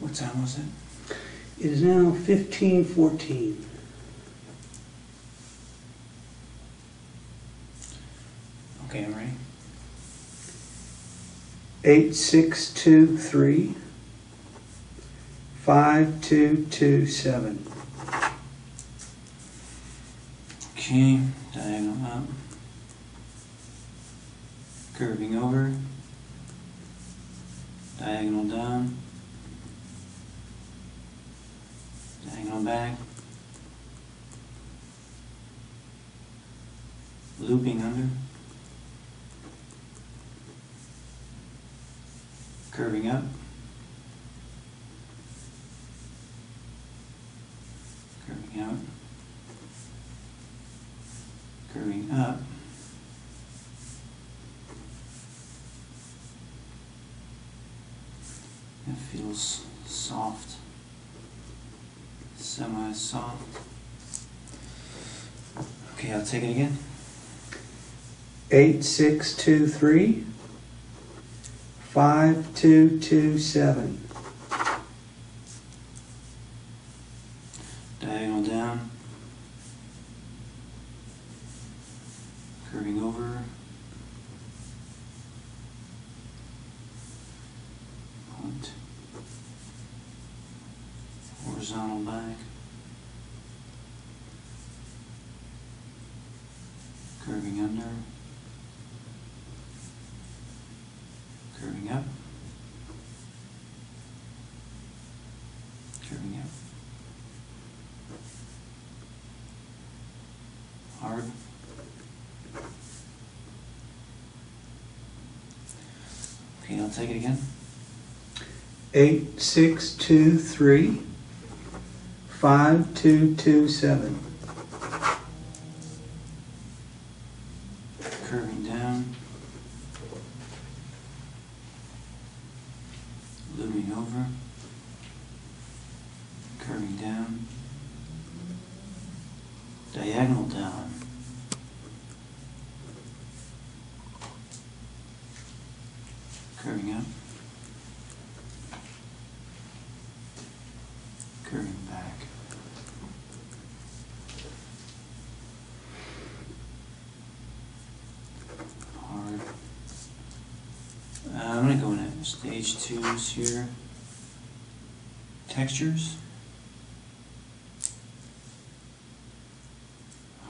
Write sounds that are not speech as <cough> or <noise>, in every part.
What time was it? It is now fifteen fourteen. Okay, I'm ready. Eight six two three five two two seven. Okay, diagonal up. Curving over. Diagonal down. Diagonal back. Looping under. Curving up. Curving out. Curving up. It feels soft, semi-soft. Okay, I'll take it again. Eight six two three five two two seven. Diagonal down. Curving over. Point. Horizontal back. Curving under. Curving up. Curving up. hard. Okay, I'll take it again. Eight six two three five two two seven. Curving down. Looping over. Curving down. Diagonal down. Curving up. Curving back. Hard. Uh, I'm gonna go in at stage twos here. Textures.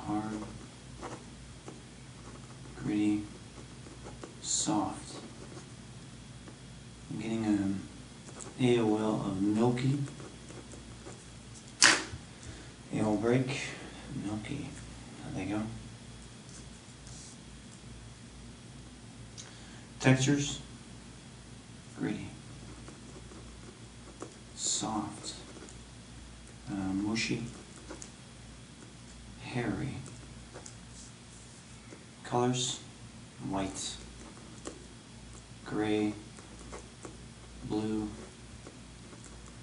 Hard. Gritty. Soft. I'm getting um, an AOL of milky. AOL break. Milky. There they go. Textures. Gritty. Soft. Uh, mushy. Hairy. Colors. White. Gray. Blue.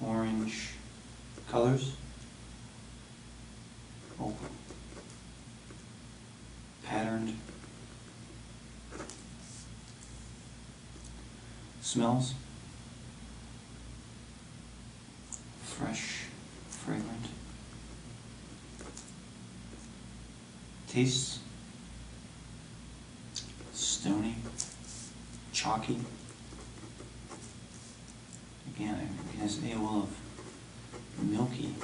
Orange. Colors. Opal. Patterned. Smells. Fresh, fragrant. Tastes. Stony. Chalky. Again, it has AOL of milky.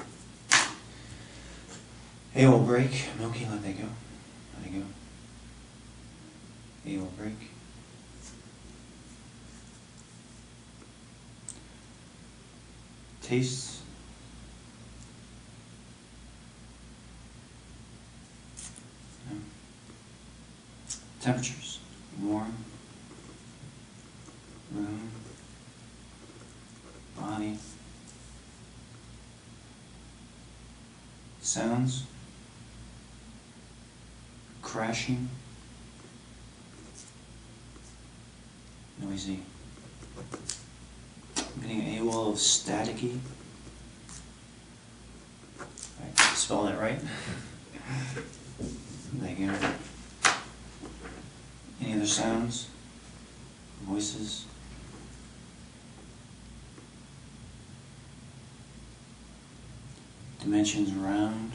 AOL break, milky, let that go. Let it go. AOL break. Tastes. Temperatures. Warm. Room. Body. Sounds. Crashing. Noisy both staticky. Right, spell that right. <laughs> Any other sounds? Voices? Dimensions around.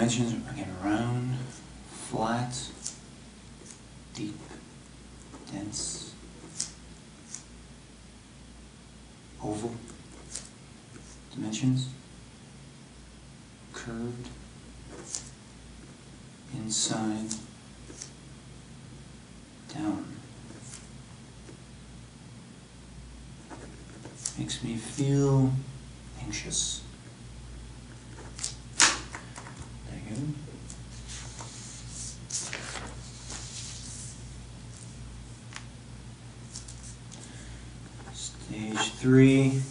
Dimensions, again, round, flat, deep, dense, oval. Dimensions, curved, inside, down. Makes me feel anxious. Stage three.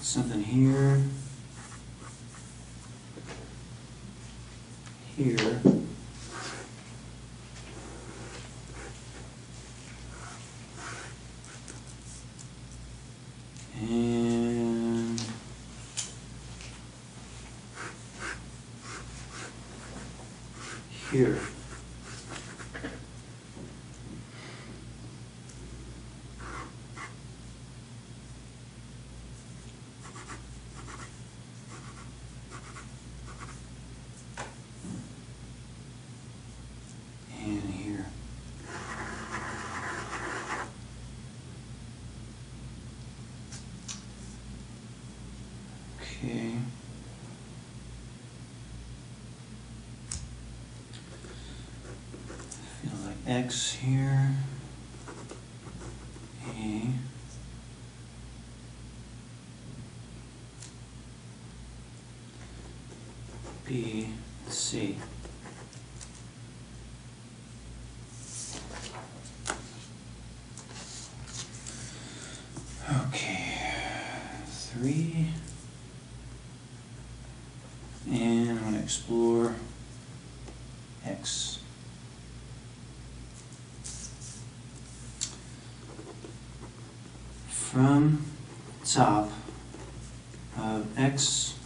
Something here. Here. And here. And here. Okay. Feel like X here. A. B, C. Okay, three. And I'm gonna explore X. From top of X,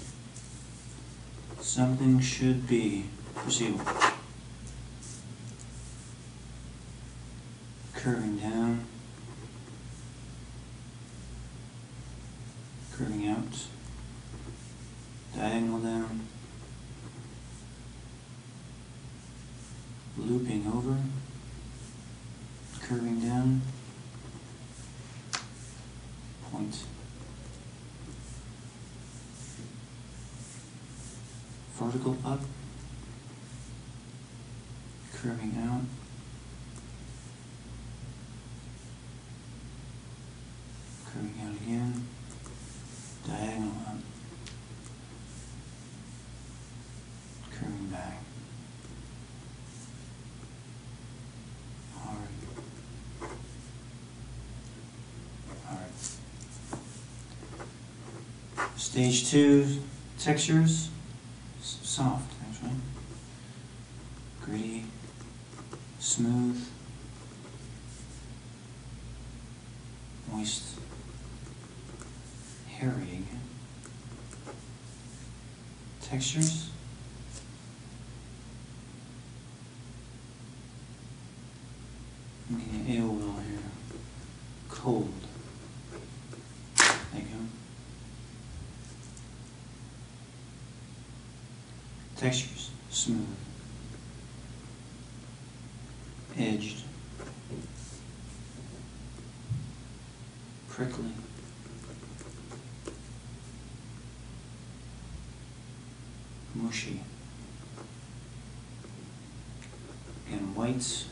something should be perceivable. Curving down. Curving out. Diagonal down. Looping over. Curving down. Point. Vertical up. Curving out. Curving out again. Diagonal up. Curving back. Hard. Hard. Stage two, textures, soft, actually. Gritty, smooth, moist, hairy again. Textures. I'm getting AOL here. Cold. There you go. Textures. Smooth. Edged. Prickly. Mushy. And whites.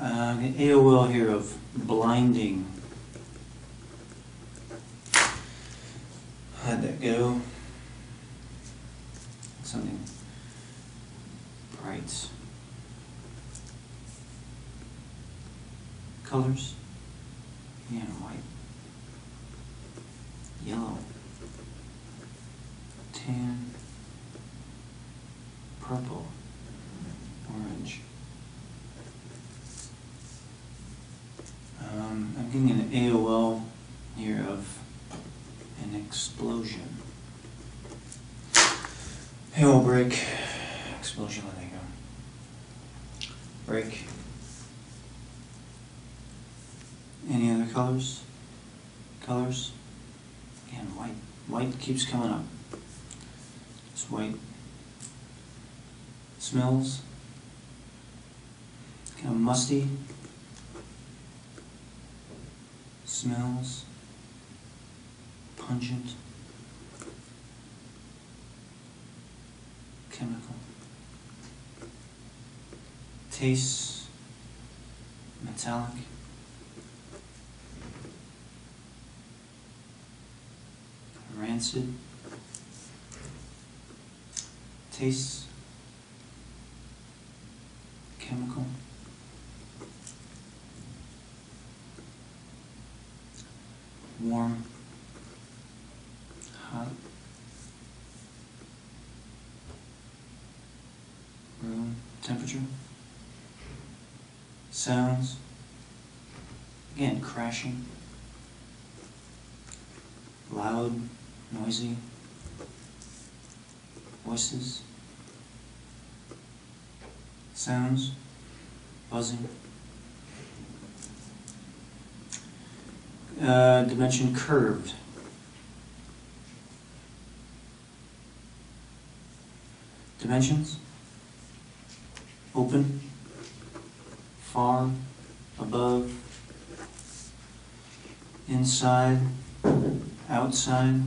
Uh, AOL here of blinding. How'd that go? Something bright. Colors? Yeah, white. Yellow. Tan. AOL here of an explosion. AOL break, explosion, go. Break. Any other colors? Colors? Again, white. White keeps coming up. It's white. Smells. Kind of musty. Smells. Pungent. Chemical. Tastes. Metallic. Rancid. Tastes. Chemical. Warm. Hot. Room temperature. Sounds. Again, crashing. Loud, noisy. Voices. Sounds. Buzzing. Uh, dimension curved. Dimensions. Open. Far. Above. Inside. Outside.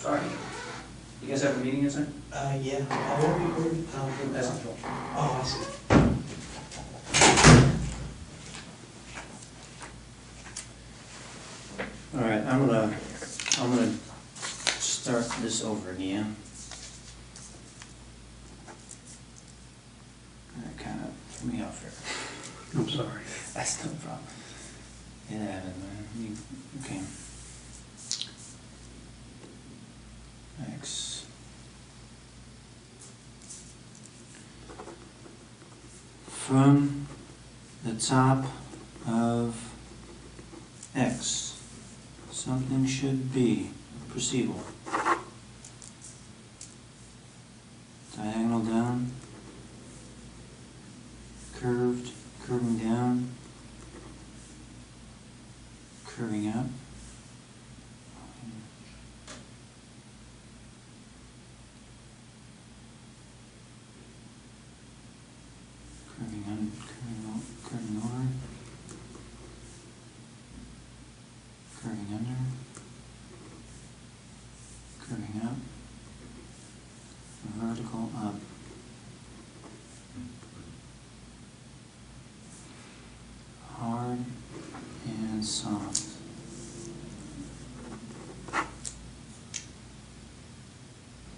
Sorry. You guys have a meeting inside? Uh, yeah, I will be, um, sigurno.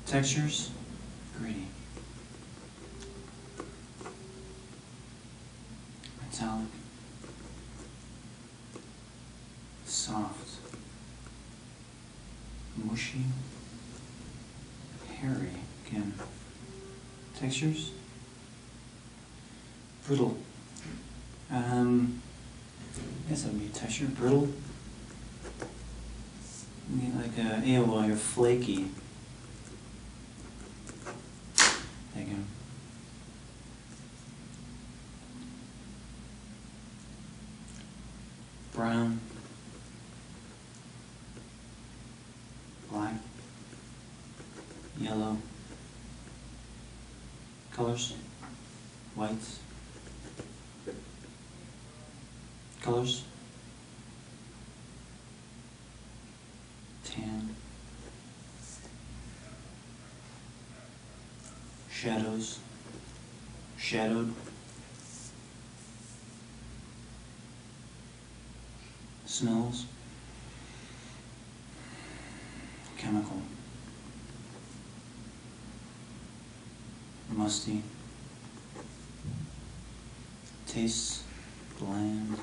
Textures, gritty. Metallic. Soft. Mushy. Hairy again. Textures. Brittle. Um, guess that would a texture. Brittle. Mean, like a AOL, you're flaky. There you go. Brown. Black. Yellow. Colors. Whites. Colors. Tan. Shadows. Shadowed. Smells. Chemical. Musty. Tastes bland.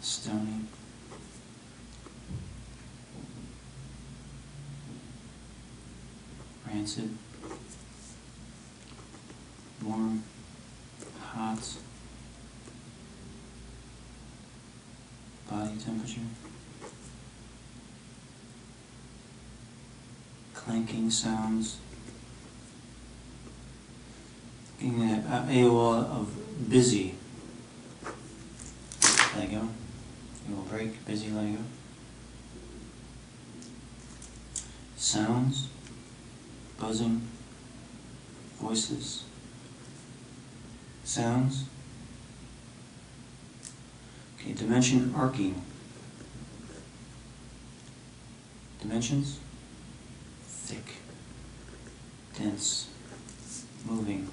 Stony. Rancid, warm, hot, body temperature, clanking sounds, getting uh, AOL of busy. Lego. You will break, busy Lego. Sounds, buzzing, voices, sounds. Okay, dimension arcing. Dimensions, thick, dense, moving,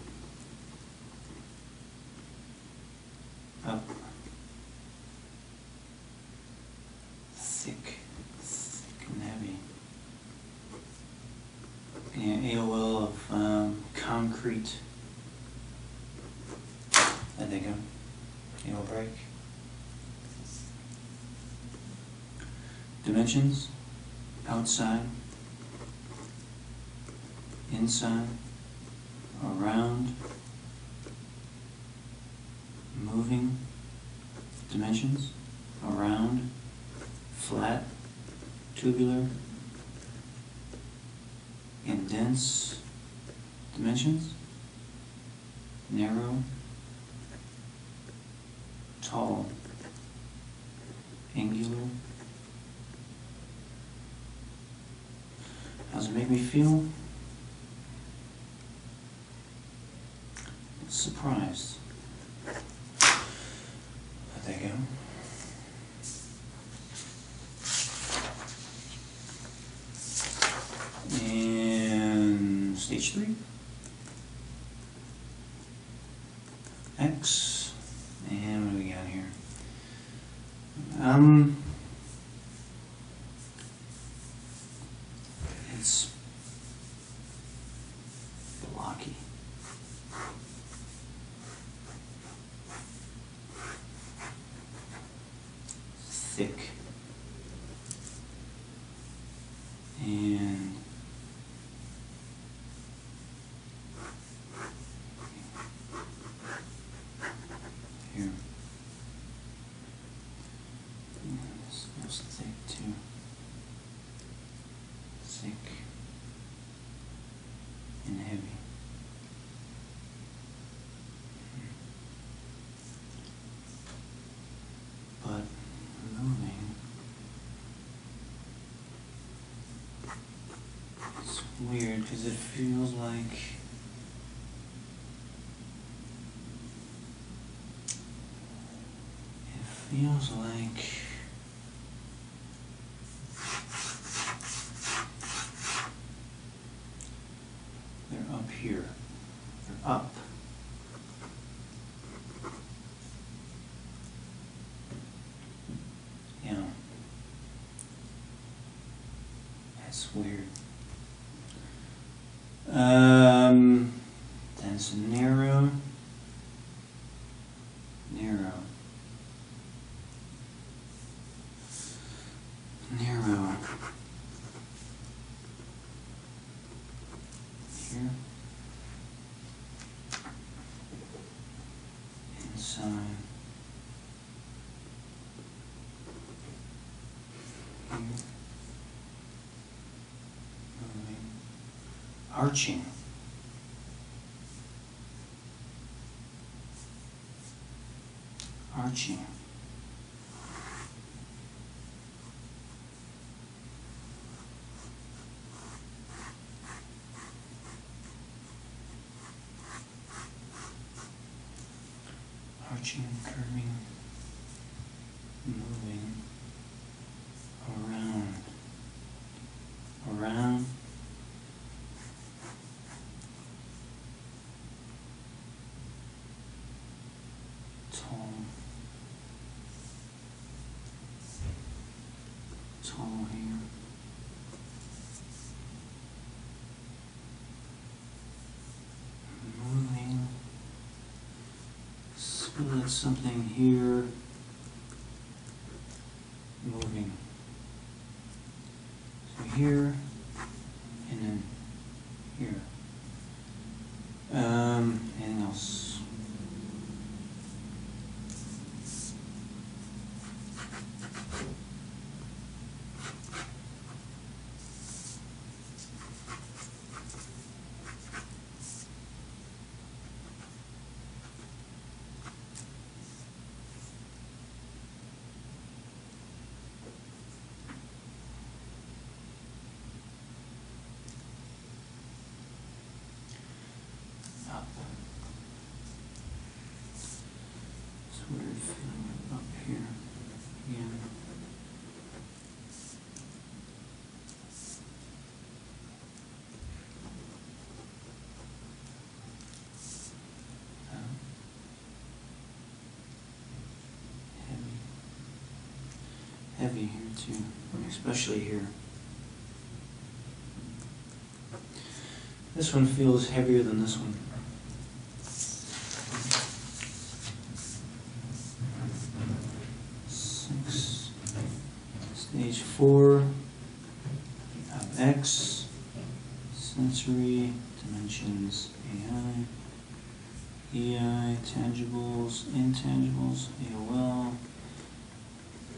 up, thick, thick and heavy. Yeah, AOL of um, concrete. I think of. AOL break. Dimensions, outside, inside, around, moving, dimensions, around, flat, tubular, and dense dimensions, narrow, tall, angular. How's it make me feel? Surprised. There you go. And stage three. X. And what do we got here? Um. It's blocky. Thick. And here. Yeah, this feels thick too. Thick and heavy. But moving it's weird because it feels like it feels like they're up here. They're up. Yeah. That's weird. Um, that's narrow. Narrow. Narrow. Here. Inside. Here. Moving. Arching. Arching. Arching, curving, moving around, around, tall, tall here. Moving, split something here, moving. So here, too, especially here. This one feels heavier than this one. Six, stage four, we have X, sensory, dimensions, AI, EI, tangibles, intangibles, AOL,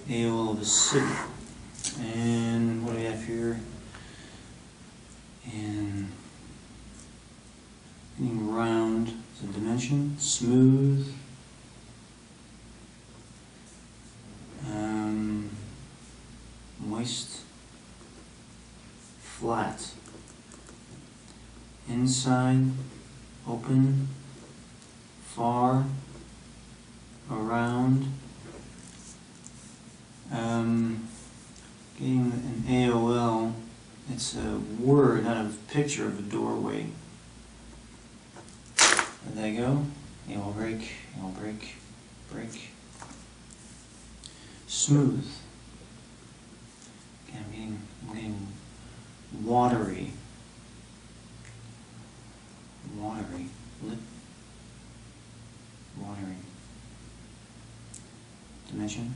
AOL of the city. And what do we have here? And getting round is a dimension, smooth. Um, moist, flat. Inside, open, far, around. Um, getting an AOL, it's a word, not a picture of a doorway. There they go. AOL break, AOL break, break. Smooth. Okay, I'm getting, I'm getting watery. Watery. Lip. Watery. Dimension.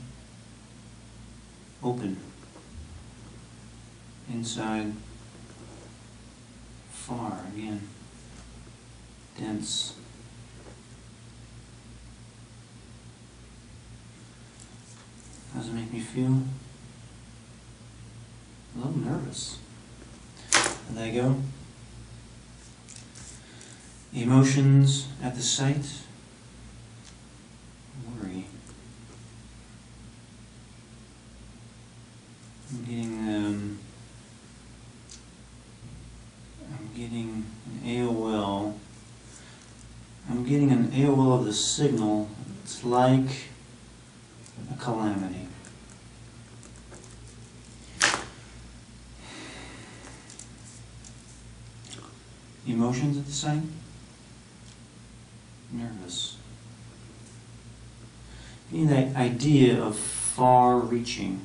Open. Inside. Far again. Dense. How does it make me feel? A little nervous. There you go. Emotions at the sight, Worry. I'm getting um, I'm getting an AOL. I'm getting an AOL of the signal. It's like a calamity. Emotions at the site? Nervous. Getting that idea of far reaching.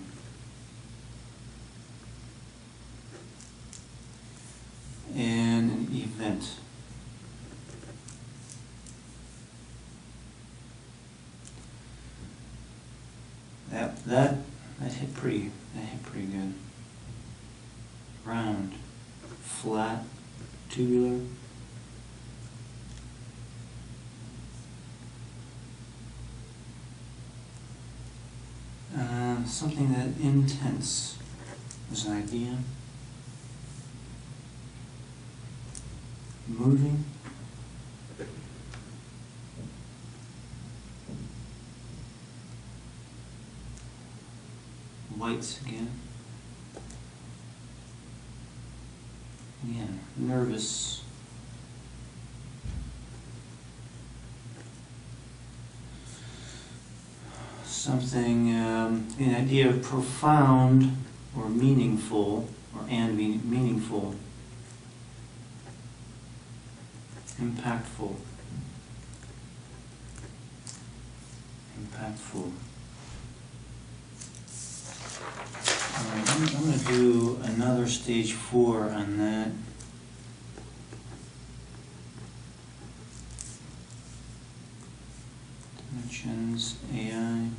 And an event. That, that, that hit pretty, that hit pretty good. Round, flat, tubular. Uh, something that intense was an idea. Moving. Whites again. Again, nervous. Something, um, an idea of profound or meaningful, or and mean- meaningful. Impactful. Impactful. Alright, I'm, I'm gonna do another stage four on that. Dimensions, AI,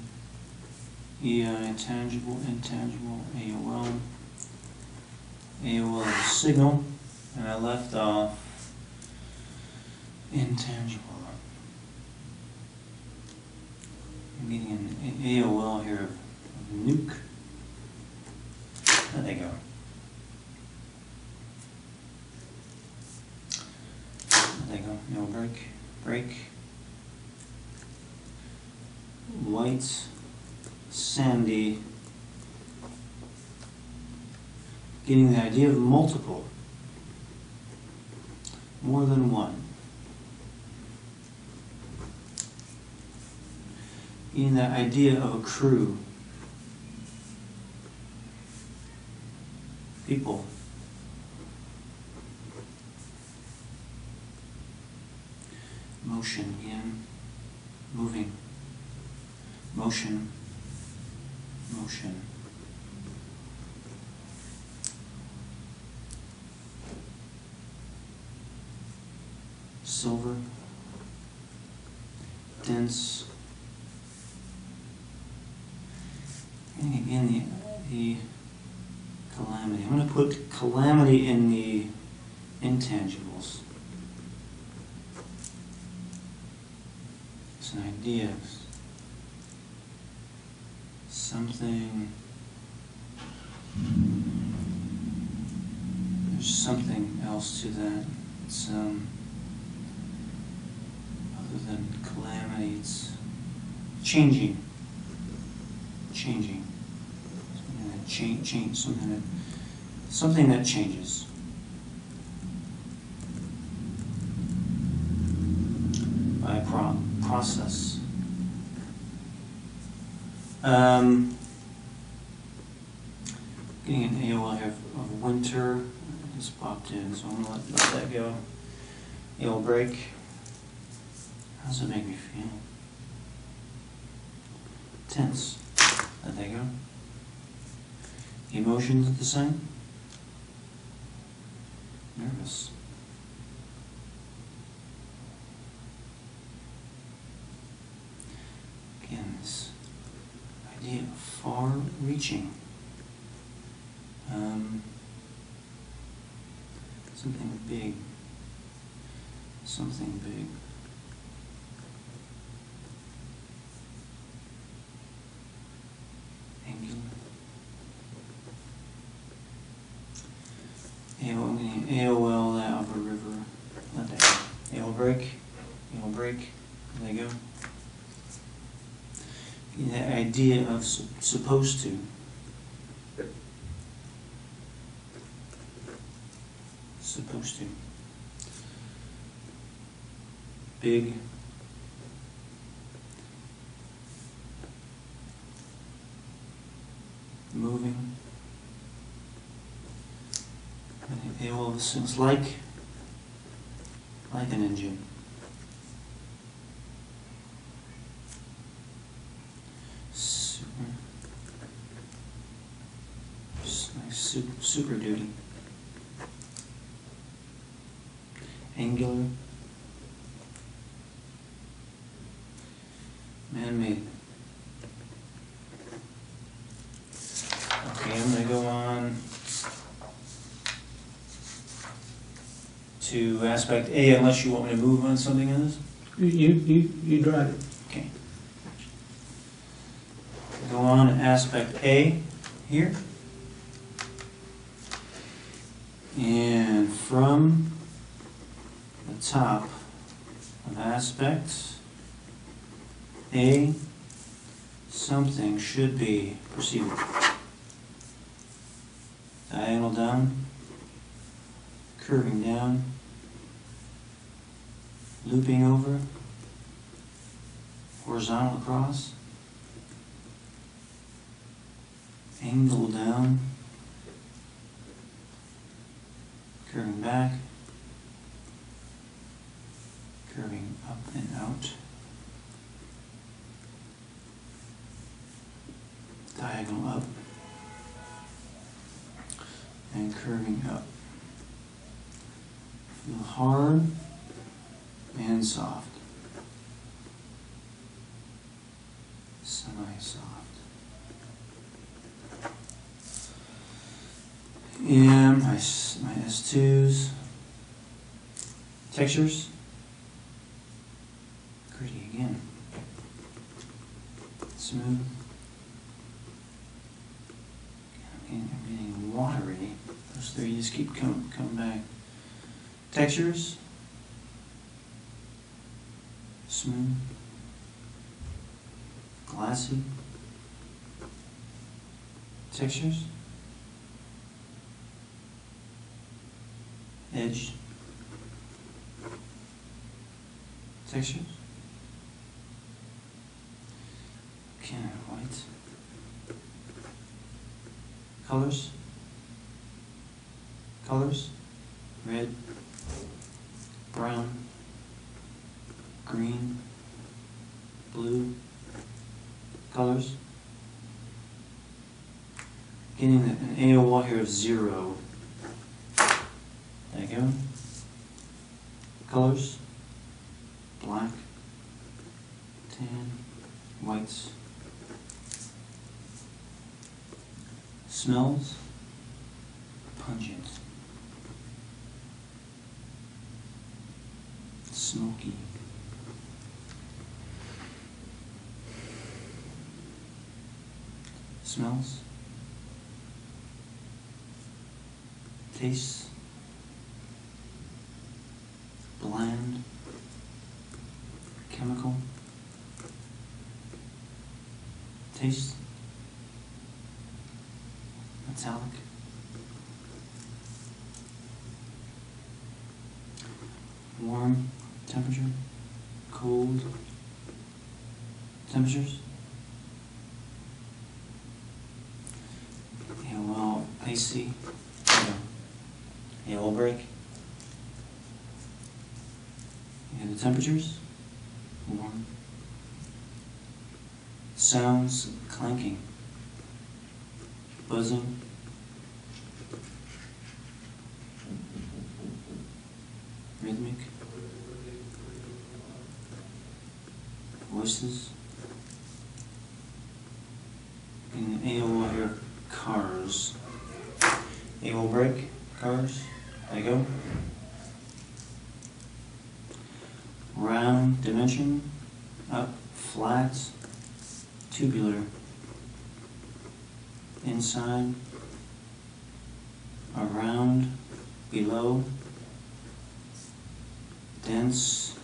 EI, tangible, intangible, AOL. AOL signal, and I left off intangible. I'm getting an AOL here of of nuke. There they go. There they go, no break, break. White, sandy. Getting the idea of multiple. More than one. Getting that idea of a crew. People. Motion in, Moving. Motion. Silver, dense, and again the, the calamity. I'm going to put calamity in the changing. Changing. Something that change, change, something that, something that changes. By pro- process. Um, getting an AOL here of winter just popped in, so I'm gonna let, let that go. AOL break. How does it make me feel? Tense. Let that go. Emotions the same? Nervous. Again, this idea of far reaching. Um, something big. Something big. Angular. AOL, I'm getting AOL out of a river. Let that go. AOL break. AOL break. Let that go. The idea of su- supposed to. Supposed to. Big. Moving. And it all it's like like an engine. Super, s- like su- super duty. Angular. Man-made. Okay, I'm gonna go on to aspect A unless you want me to move on something else? You, you, you you drive it. Okay. Go on to aspect A here. And from the top of aspect A, something should be proceeded. Diagonal down, curving down, looping over, horizontal across, angle down, curving back, curving up and out, diagonal up, and curving up. Feel hard and soft. Semi-soft. And my, s- my S2s. Textures. Gritty again. Smooth. I'm getting, watery. Those three just keep coming, coming back. Textures. Smooth. Glassy. Textures. Edged. Textures. Can white. Colors. Colors. Red. Brown. Green. Blue. Colors. Getting an AOL here of zero. There you go. Colors. black, tan, whites. Smells pungent, smoky. Smells, tastes, bland, chemical, taste, metallic. Warm temperature, cold? Temperatures. Yeah, well, icy, break. Yeah, the temperatures, warm. Sounds clanking, buzzing. Rhythmic. Voices. In AOL here, cars. AOL break, cars, there you go. Round dimension, up, flat, tubular. Inside, around, below, dense.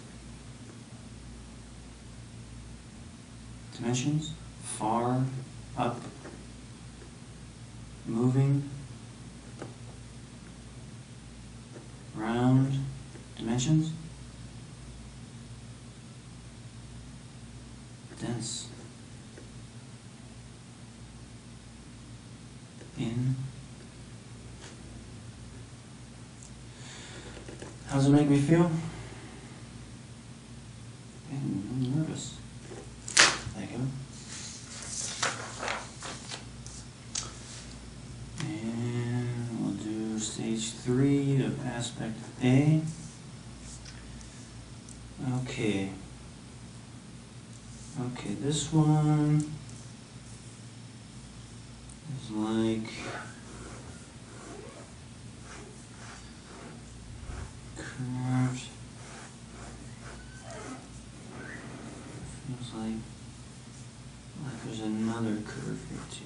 Dimensions, far, up, moving, round, dimensions, dense, in. How does it make me feel? I'm nervous. There you go. And we'll do stage three of aspect A. Okay. Okay, this one is like curved. Feels like like there's another curve here too.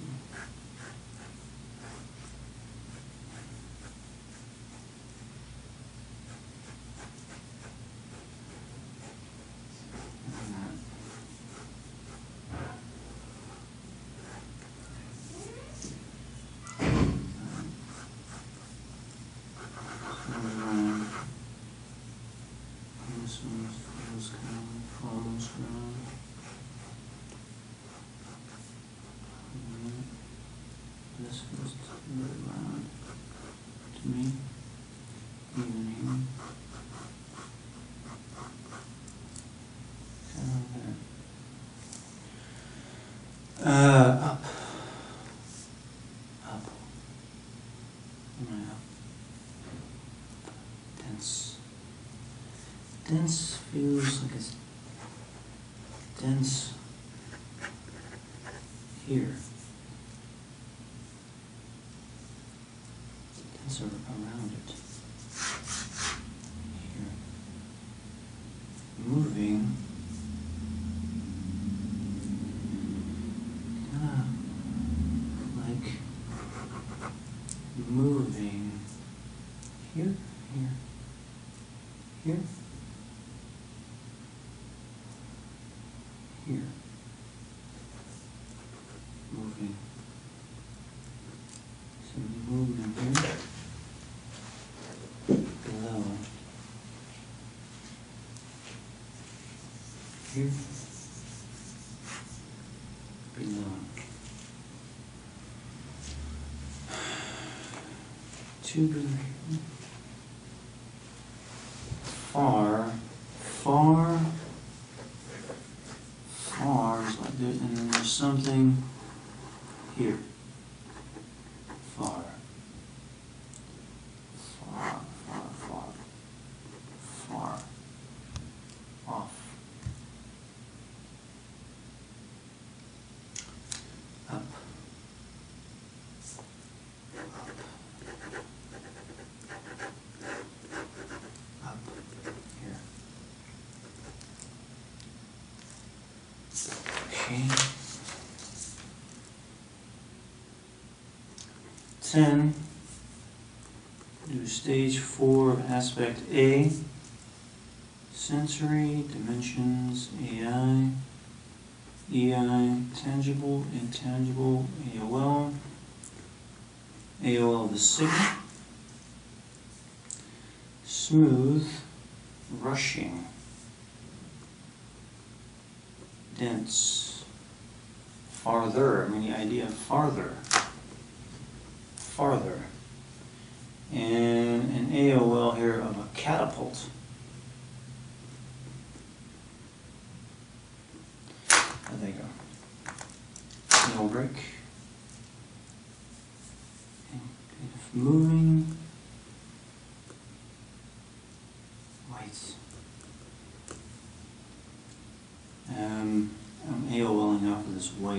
And that. Around. And This one feels kind of like almost round. And This feels really round to me, even here. Kind of like that. Uh, up. Up. Am I up? Dense. Dense feels like it's dense here. Dense ar- around it. Here. Moving. Kinda like moving here, here, here, here, moving. Some movement here, below, here, below. Tubular here. Far, far, far is like there, and then there's something here. 10, do stage 4 of aspect A, sensory, dimensions, AI, EI, tangible, intangible, AOL, AOL the signal, smooth, rushing.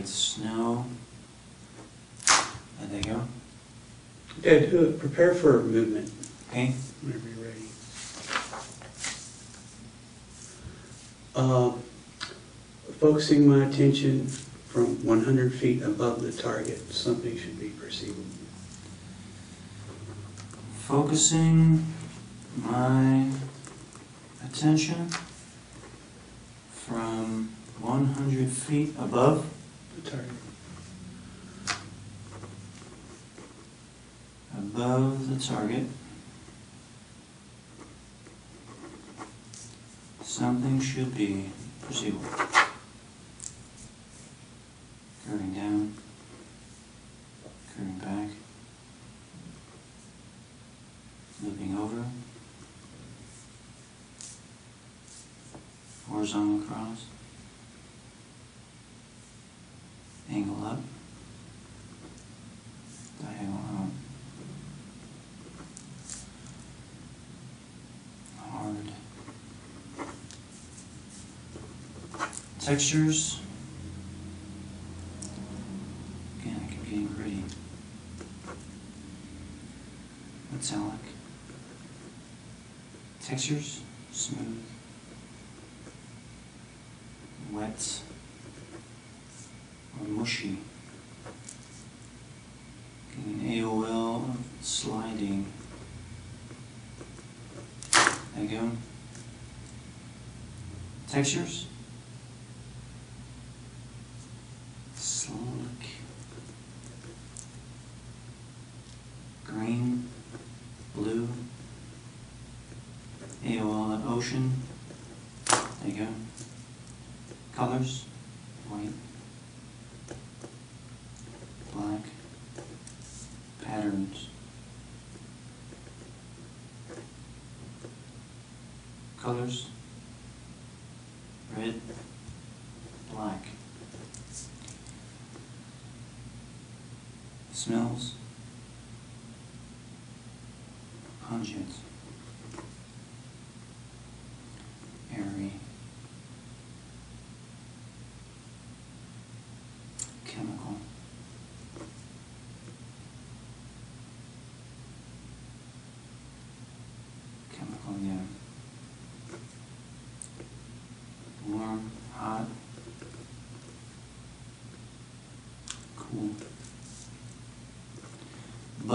White snow. There they go. Ed, uh, prepare for movement Okay. whenever you're ready. Uh, Focusing my attention from 100 feet above the target, something should be perceivable. Focusing my attention from 100 feet above Above the target. Something should be perceivable. Curving down, curving back, looping over, horizontal cross, angle up, diagonal out. hard. Textures. Again, I keep getting gritty. Metallic. Textures, smooth. Wet. Or mushy. Getting an AOL of sliding. There you go. Textures. Slick. Green, blue. AOL of ocean. There you go. Colors. White. Black. Patterns. colors red, black. Smells pungent, airy, chemical. Chemical, yeah. warm, hot, cool.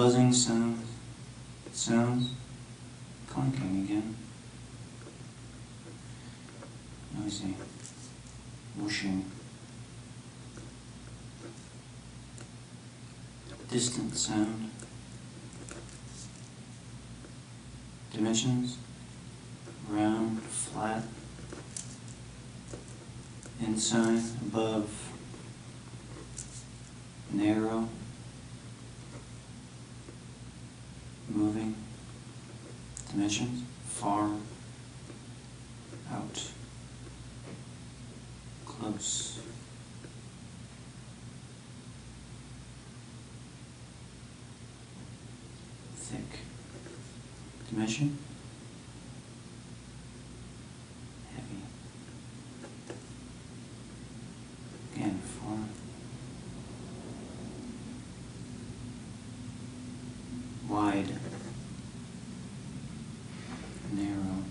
Buzzing sounds, sounds, clanking again. Noisy, whooshing. Distant sound. Dimensions, round, flat inside, above, narrow, moving, dimensions, far, out, close. Thick. Dimension. Heavy. Again, far. Wide. Narrow.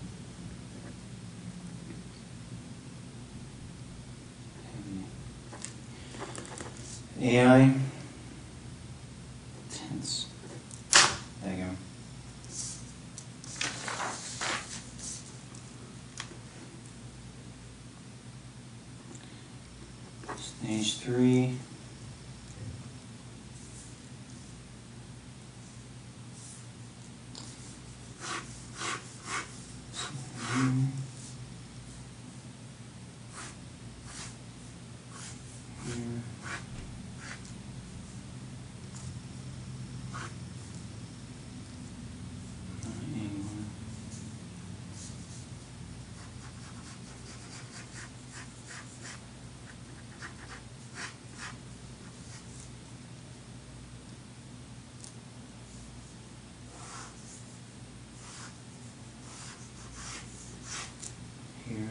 Heavy. AI. Tense. There you go. Stage three. Mhm. Here. Angle. Here.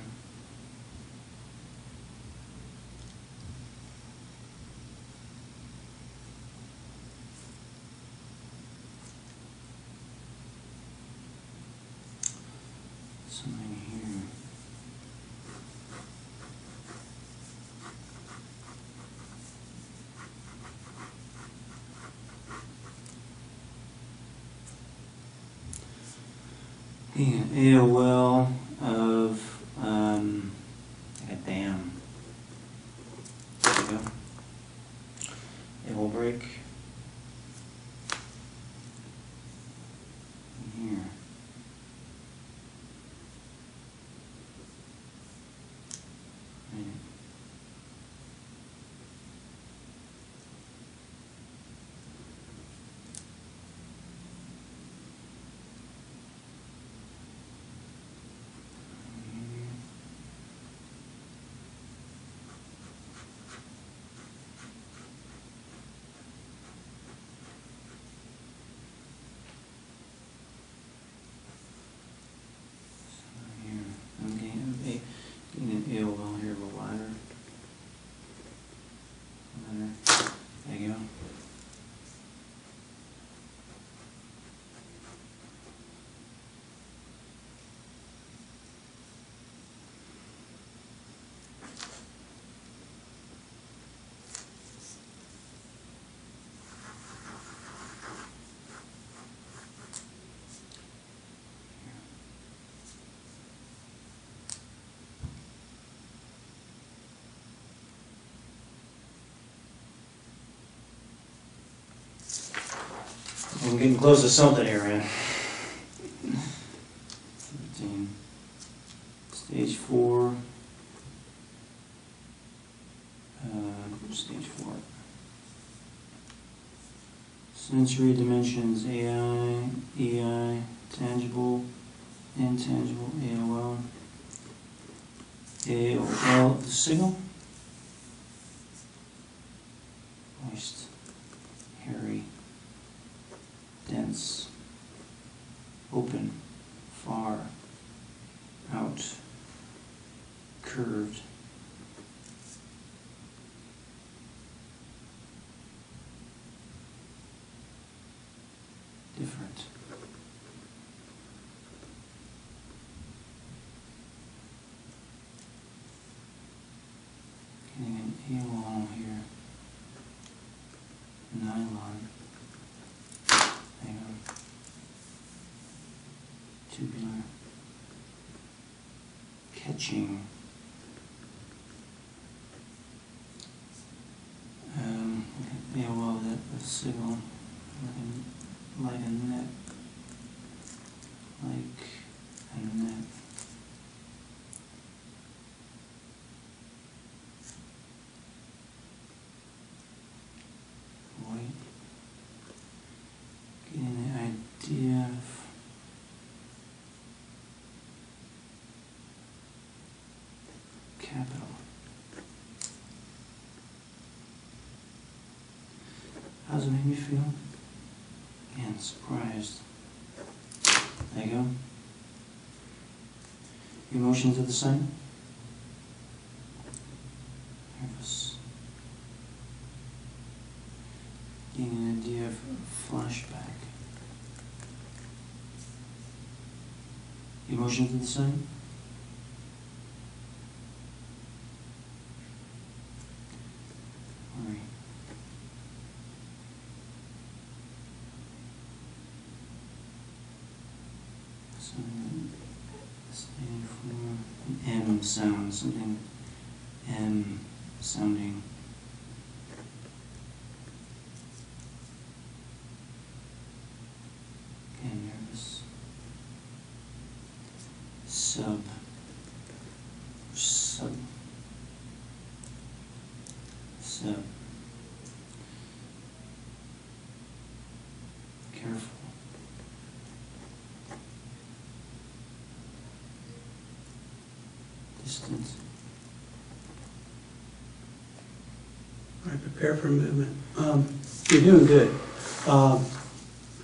Something here. An AOL of, um, like a dam. There you go. It will break. Here. Right. Here. So here, I'm getting, a, getting an AOL here a little wider. Wider. There you go. I'm getting close to something here, man. Stage four. Uh, stage four. Sensory dimensions, AI, EI, tangible, intangible, AOL. AOL, the signal. Moist, hairy, dense, open, far, out, curved. Different. Getting an AOL here. Nylon. Hang on. Tubular. Catching. Um, yeah, well, that, the signal, like a, like a net. Like a net. White. Getting the idea capital. How's it make me feel? Again, surprised. There you go. Emotions are the same? Nervous. Getting an idea of flashback. Emotions are the same? Worry. an M sound, something M sounding. Getting nervous. Sub. Sub. Sub. Careful. Distance. All right, prepare for movement. Um, You're doing good. Um,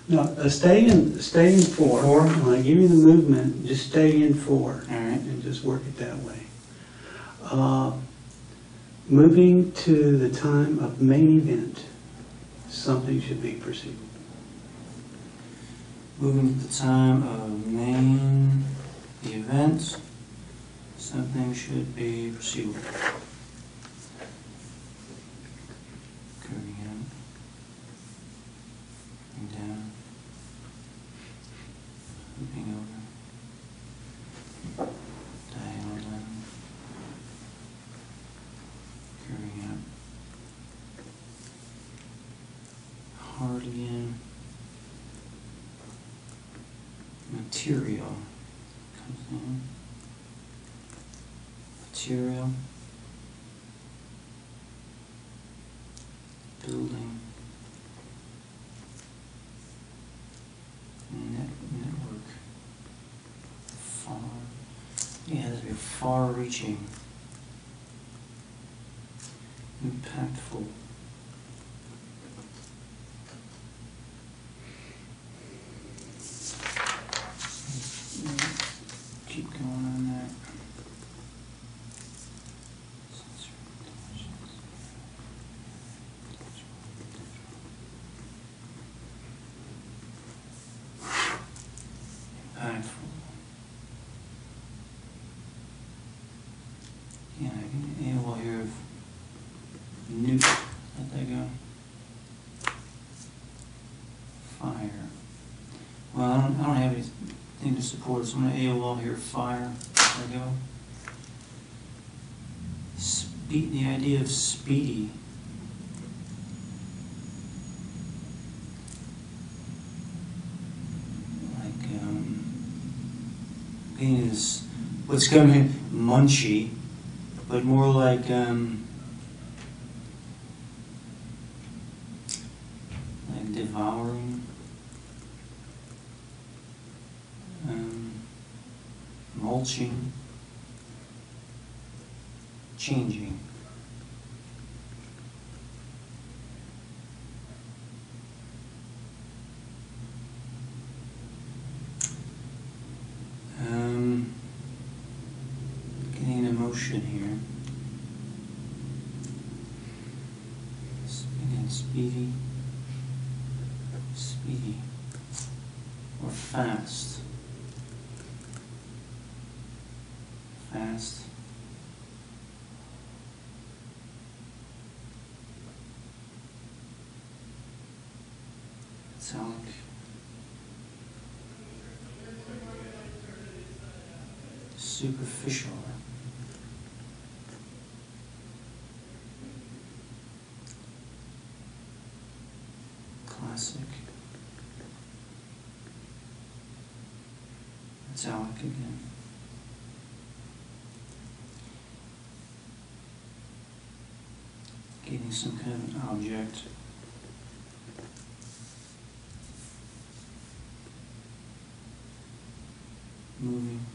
No, uh, stay in, stay in four. Four? When I give you the movement, just stay in four. All right. And just work it that way. Uh, Moving to the time of main event, something should be proceeded. Moving to the time of main event, something should be pursued. Curving out. Coming down. Looping over. Diagonal down. Curving out. Hard again. Material comes in. Material. Building. Net, network. Far. Yeah, there's a far reaching. Impactful. Keep going on that. Sensory intelligence. Impactful. Yeah, I can, yeah, we'll hear of nuke, let that go. Fire. Well, I don't, I don't have anything to support, so I'm gonna AOL here, fire, there we go. Speed, the idea of speedy. Like, um, is, what's coming, munchy, but more like, um, like devouring. Um, mulching, changing. Um, emotion here. Again, speedy, speedy, or fast. Fast. Italic. Superficial. Italic again. Getting some kind of object. Moving.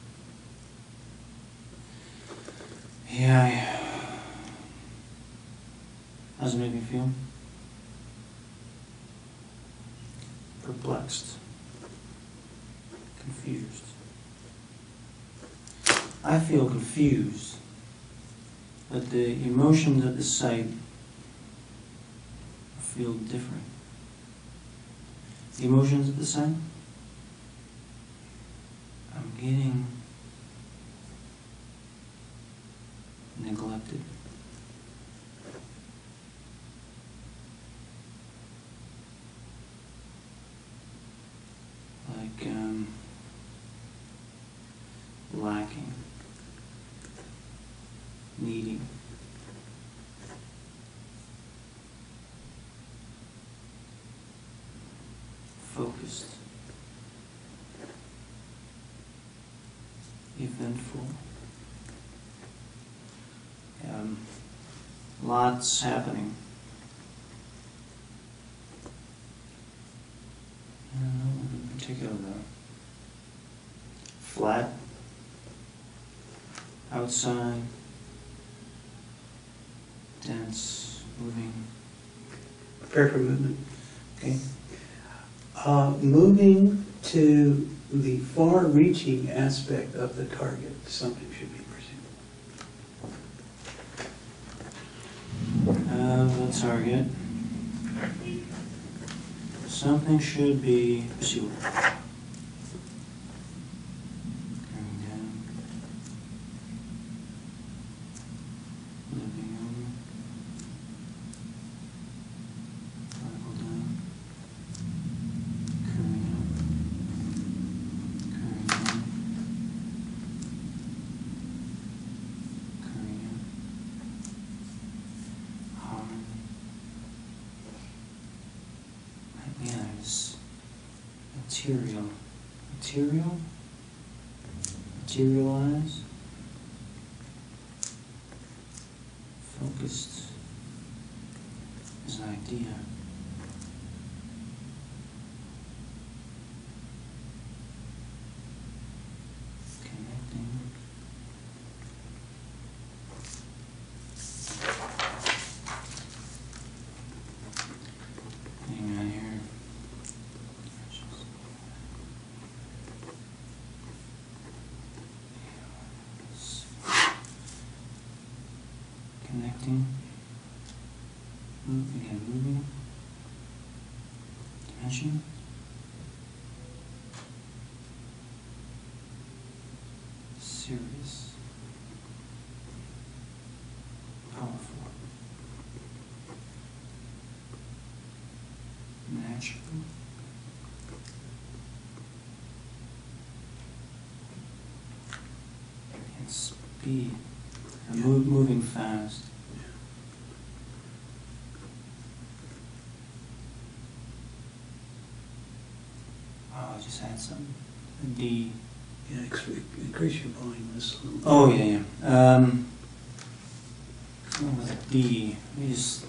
Yeah, I- how's it make me feel? Perplexed. Confused. I feel confused, but the emotions at the site feel different. The emotions at the site? I'm getting neglected. Like, um, lacking. needing. Focused. Eventful. Um, lots happening. In particular though. Flat. Outside. Dense, moving. Prepare for movement. Okay. Uh, Moving to the far-reaching aspect of the target, something should be pursued. Uh, the target. Something should be pursued. Going down. Living over. Vertical down. Curving up. Curving down. Curving up. Harmony. Yeah, it's material. Material? Materialize? Focused is an idea. Connecting. Hang on here. Connecting. Moving and moving. Dimension. Serious. Powerful. Natural. And speed. And move, moving fast. Oh, I just had. A D. Yeah, increase your volume just a little. Oh, yeah, yeah. Um, what was it? D. Let me just.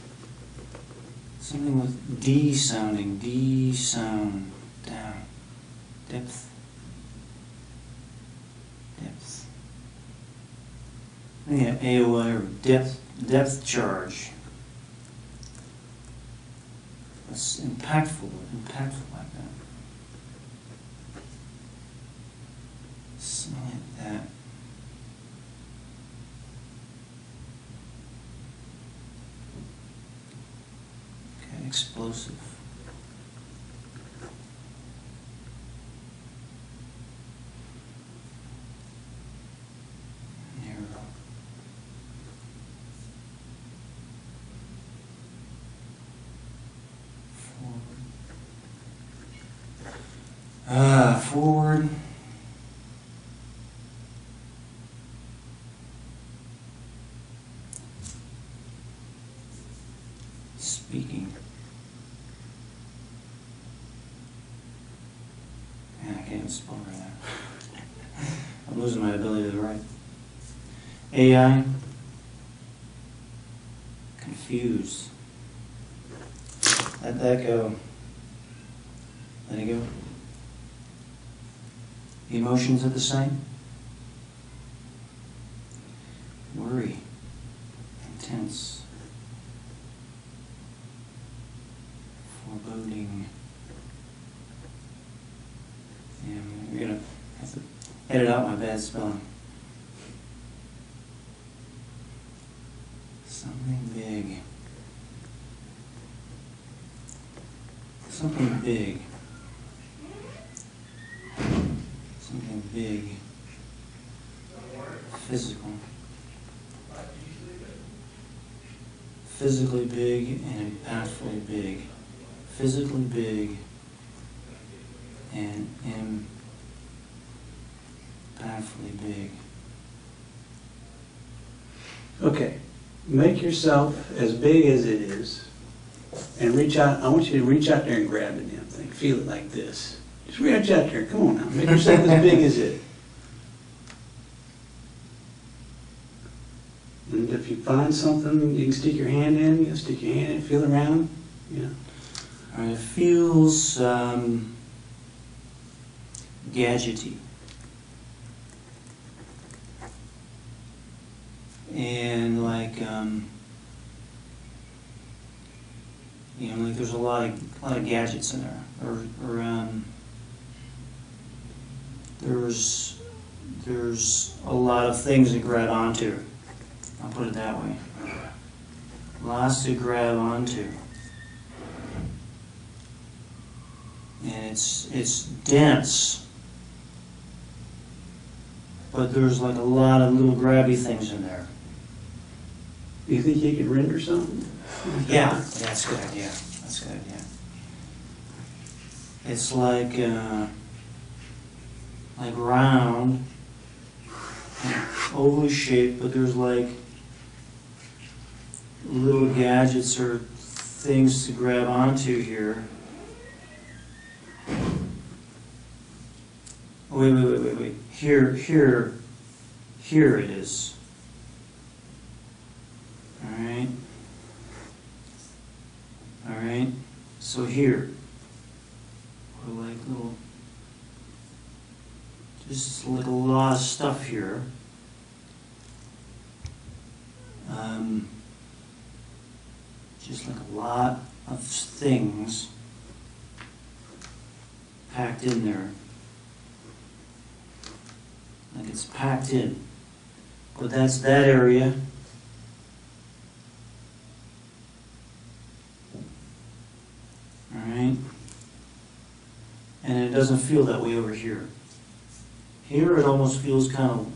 Something with D sounding. D sound. Down. Depth. Depth. Yeah, AOL or depth, depth charge. That's impactful, impactful like that. Something like that. Okay, explosive. Narrow. Forward. Ah, forward. Speaking. I can't spell right now. <laughs> I'm losing my ability to write. AI. Confuse. Let that go. Let it go. The emotions are the same. Worry. Intense. Foreboding. Yeah, we're gonna have to edit out my bad spelling. Something big. Something big. Something big. Physical. Physically big and impactfully big. Physically big and impactfully big. Okay, make yourself as big as it is and reach out, I want you to reach out there and grab the damn thing, feel it like this. Just reach out there, come on now, make yourself as big as it. And if you find something, you can stick your hand in, you can stick your hand in, feel around, you know. It feels um, gadgety. And like, um, you know, like there's a lot of, a lot of gadgets in there. Or, or um, there's, there's a lot of things to grab onto. I'll put it that way. Lots to grab onto. and it's it's dense. But there's like a lot of little grabby things in there. Do you think you could render something? Yeah, yeah, that's a good idea. Good idea. It's like uh, like round, oval shaped, but there's like little gadgets or things to grab onto here. Wait, wait, wait, wait, wait. Here, here, here it is. All right. All right. So here, we're like little, just like a lot of stuff here. Um, just like a lot of things packed in there. Like it's packed in. But that's that area. Alright? And it doesn't feel that way over here. Here it almost feels kind of,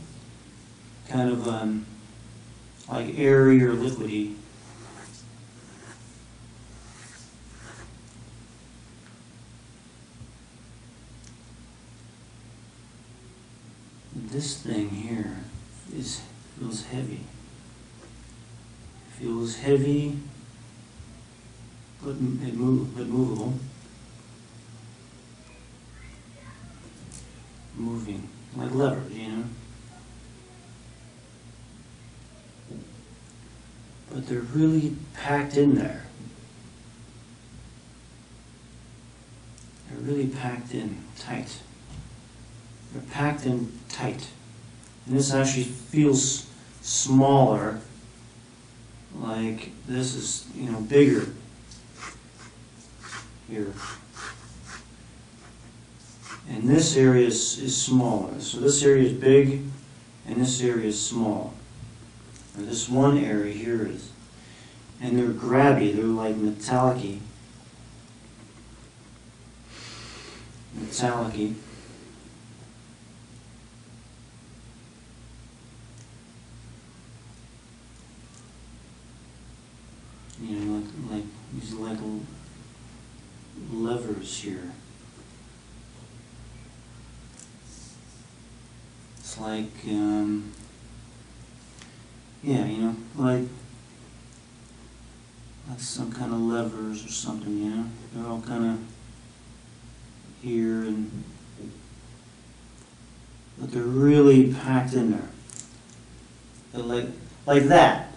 kind of, um, like airy or liquidy. This thing here is feels heavy. Feels heavy, but it move, but movable. Moving like levers, you know. But they're really packed in there. They're really packed in tight. They're packed in tight. And this actually feels smaller, like this is, you know, bigger here. And this area is, is smaller. So this area is big and this area is small. Or this one area here is. And they're grabby, they're like metallic metallic You know, like, like these like levers here. Like, um, yeah, you know, like, like some kind of levers or something, you know? They're all kind of here and, but they're really packed in there. Like, like that.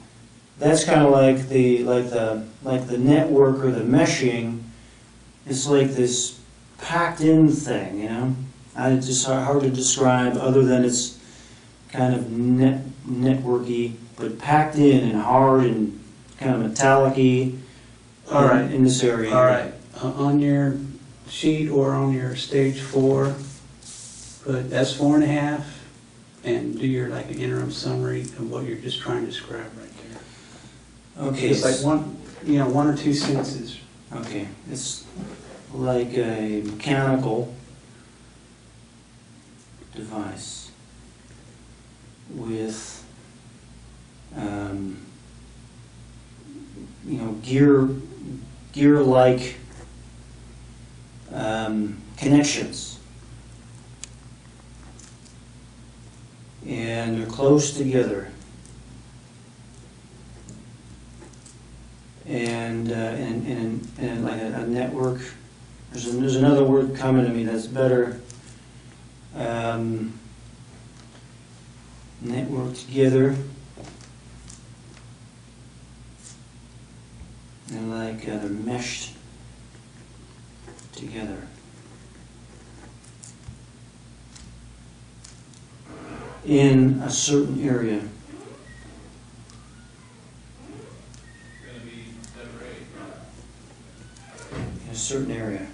That's kind of like the like the like the network or the meshing. It's like this packed in thing, you know. I, it's just hard to describe other than it's kind of net networky, but packed in and hard and kind of metallic-y. All right. in, in this area. All right, Uh, on your sheet or on your stage four, put S four and a half and do your like an interim summary of what you're just trying to describe right there. Okay. It's like one, you know, one or two sentences. Okay, it's like a mechanical device with, um, you know, gear, gear-like um, connections. And they're close together. and, uh, and, and, and like a, a network. There's, a- there's another word coming to me that's better. Um, network together. And like uh, they're meshed together. In a certain area. gonna be number eight. in a certain area.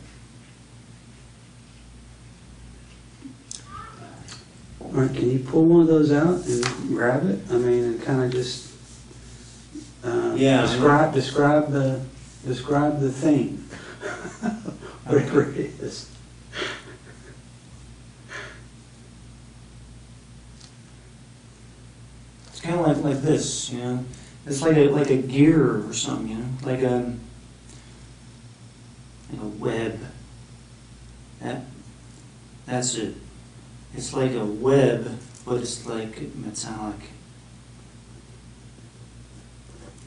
All right, can you pull one of those out and grab it? I mean, and kind of just, uh, Yeah. describe, describe the, describe the thing. <laughs> Whatever it is. It's kind of like, like this, you know? It's like a, like a gear or something, you know? Like a, like a web. That, that's it. It's like a web, but it's like metallic.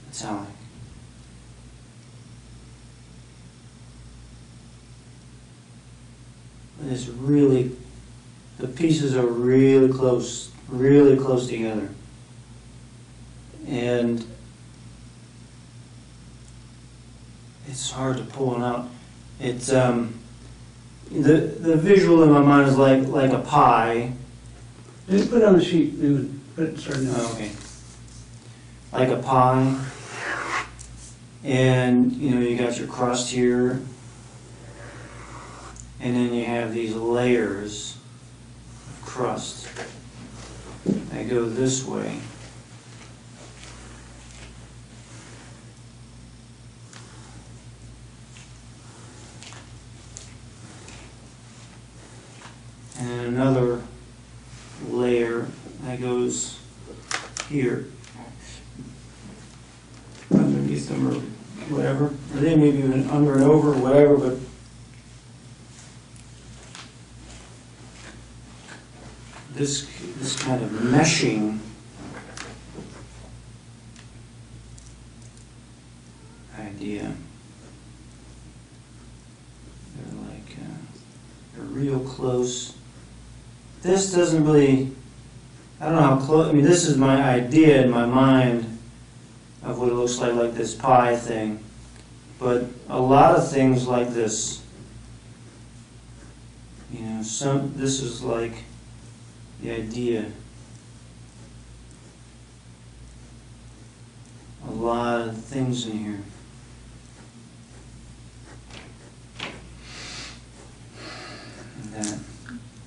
Metallic. But It's really, the pieces are really close, really close together. And it's hard to pull it out. It's, um, the, the visual in my mind is like, like a pie. Just put it on a sheet, do it, put it, doing Oh, okay. Like a pie. And, you know, you got your crust here. And then you have these layers of crust that go this way. And another layer that goes here. Underneath them or whatever, or then maybe even under and over, or whatever, but. This, this kind of meshing. Idea. They're like, uh, they're real close. Really, I don't know how close, I mean, this is my idea in my mind of what it looks like, like this pie thing. But a lot of things like this, you know, some, this is like the idea. A lot of things in here.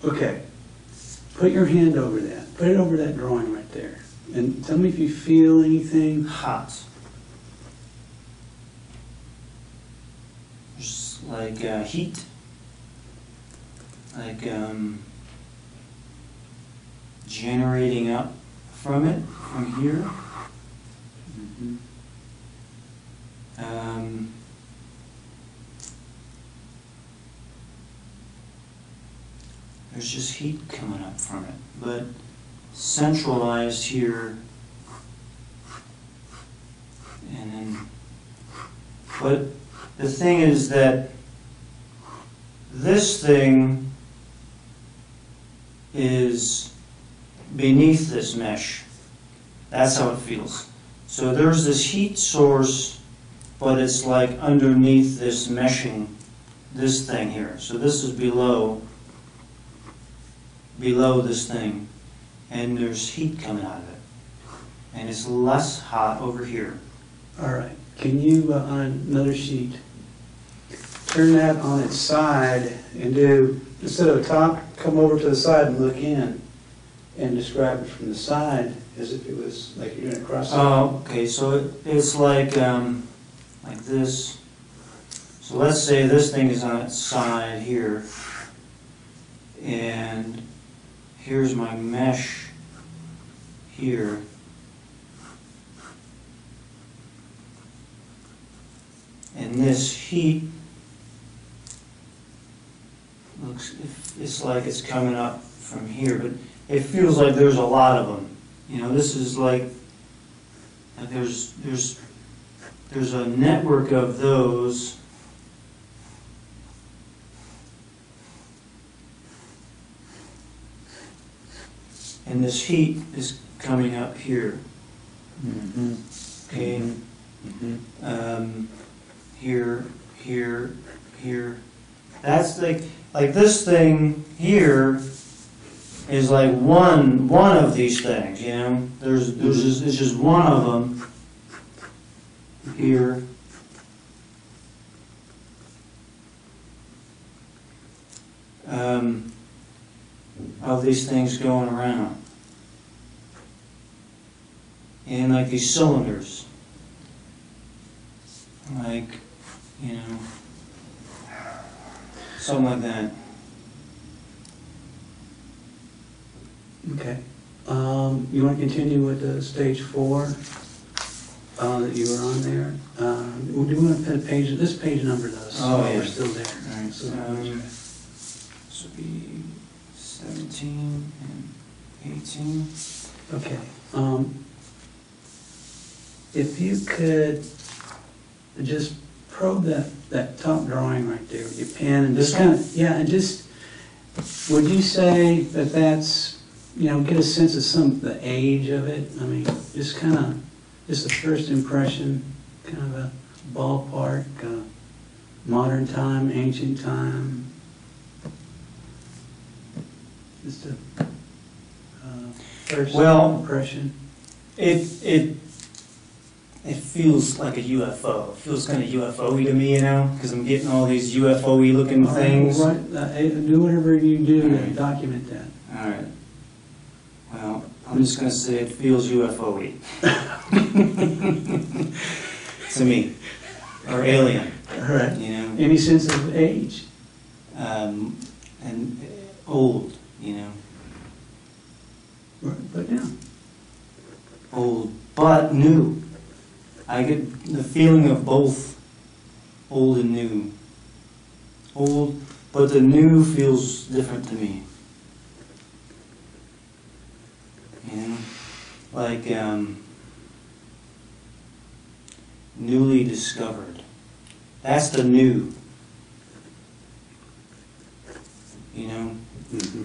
Okay, put your hand over that, put it over that drawing right there. And tell me if you feel anything. hot. Just like uh, heat, like um, generating up from it, from here. Um, there's just heat coming up from it, but centralized here and then, but the thing is that this thing is beneath this mesh. That's how it feels. So there's this heat source, but it's like underneath this meshing, this thing here. So this is below, below this thing, and there's heat coming out of it. And it's less hot over here. All right, can you, uh, on another sheet, turn that on its side and do, instead of top, come over to the side and look in and describe it from the side as if it was like you're doing a cross. Oh, okay, so it- it's like, um, like this. So let's say this thing is on its side here. And here's my mesh here. And this heat looks, it's like it's coming up from here, but it feels like there's a lot of them. You know, this is like, like there's, there's, there's a network of those. And this heat is coming up here, Mm-hmm. okay? Mm-hmm. um, here, here, here. That's like, like this thing here is like one, one of these things, you know? There's, there's just, it's just one of them here. Um, of these things going around. And like these cylinders like, you know, something like that. Okay. Um, you want to continue with the stage four, uh, that you were on there? Um, do we want to put a page, this page number though, so Oh, we're still there. Alright, So, um, this would be seventeen and eighteen. Okay, um, if you could just probe that, that top drawing right there with your pen and just kind of, yeah, and just, would you say that that's, you know, get a sense of some, the age of it? I mean, just kind of, just a first impression, kind of a ballpark, uh, modern time, ancient time? Just a, uh, first Well- impression? It, it, it feels like a UFO. It feels kind of UFO-y to me, you know, because I'm getting all these UFO-y looking All right, things. well, right, uh, eh, Do whatever you do to Alright. document that. All right. Well, I'm just gonna say it feels UFO-y. <laughs> To me, or alien, All right. you know? Any sense of age? um, and uh, old, you know, Right, Put down. old but new. I get the feeling of both old and new. Old, but the new feels different to me. You know, like um, newly discovered. That's the new. You know.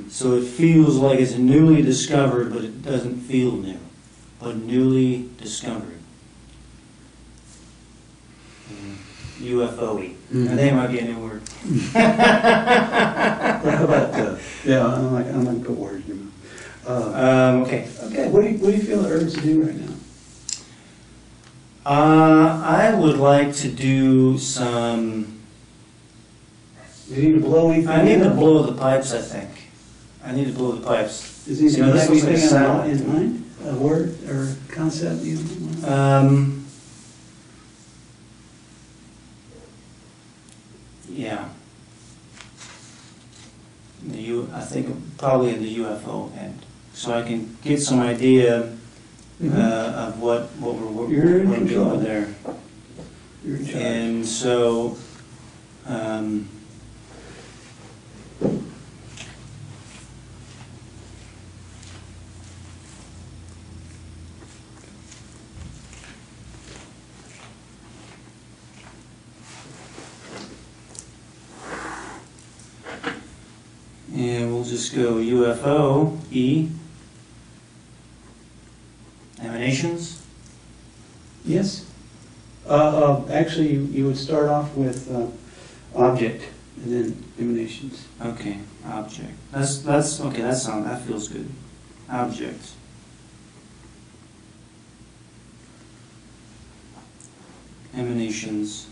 So it feels like it's newly discovered, but it doesn't feel new, but newly discovered. UFO-y. I think it might be a new word. <laughs> How about, uh, yeah, I'm like, I'm like, put words in my mouth. Uh, Um, okay. Okay, what do you, what do you feel the urge to do right now? Uh, I would like to do some. You need to blow anything? I need to blow the pipes. I think. I need to blow the pipes. Does he You know, this have like in mind? A word or concept you want? Um. Yeah. The U, I think probably in the UFO end, so I can get some idea uh, Mhm. of what what we're what You're we're doing there. You're in charge. And so, um, and we'll just go UFO, E, emanations. Yes. Uh, uh, actually, you, you would start off with, uh, object and then emanations. Okay, object. That's, that's, okay, that sound, that feels good. Object. Emanations.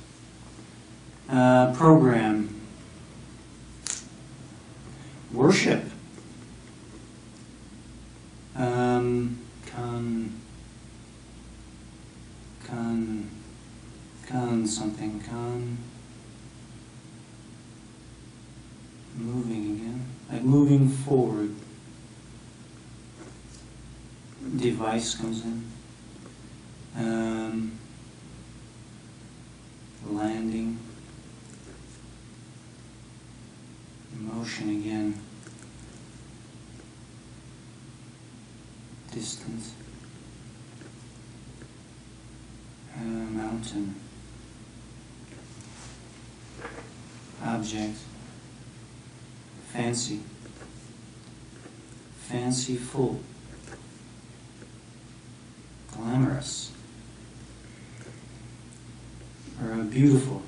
Uh, program. Worship. Um, con, con, con something, con. Moving again, like moving forward. Device comes in. Um, landing. motion again. Distance. Uh, mountain. Object. Fancy. Fanciful. Glamorous. Or beautiful.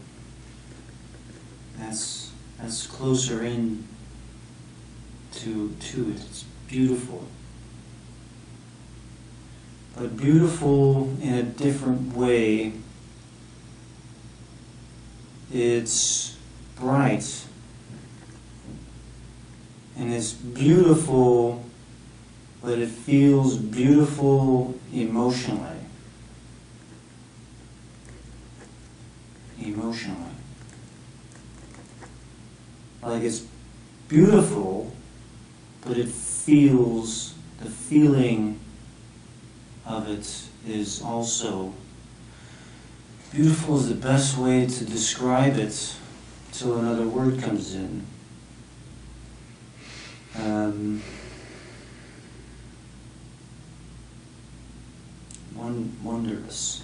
That's that's closer in to to it. It's beautiful. But beautiful in a different way. It's bright. And it's beautiful, but it feels beautiful emotionally. Emotionally. Like it's beautiful, but it feels, the feeling of it is also beautiful is the best way to describe it till another word comes in. Um, won- wondrous,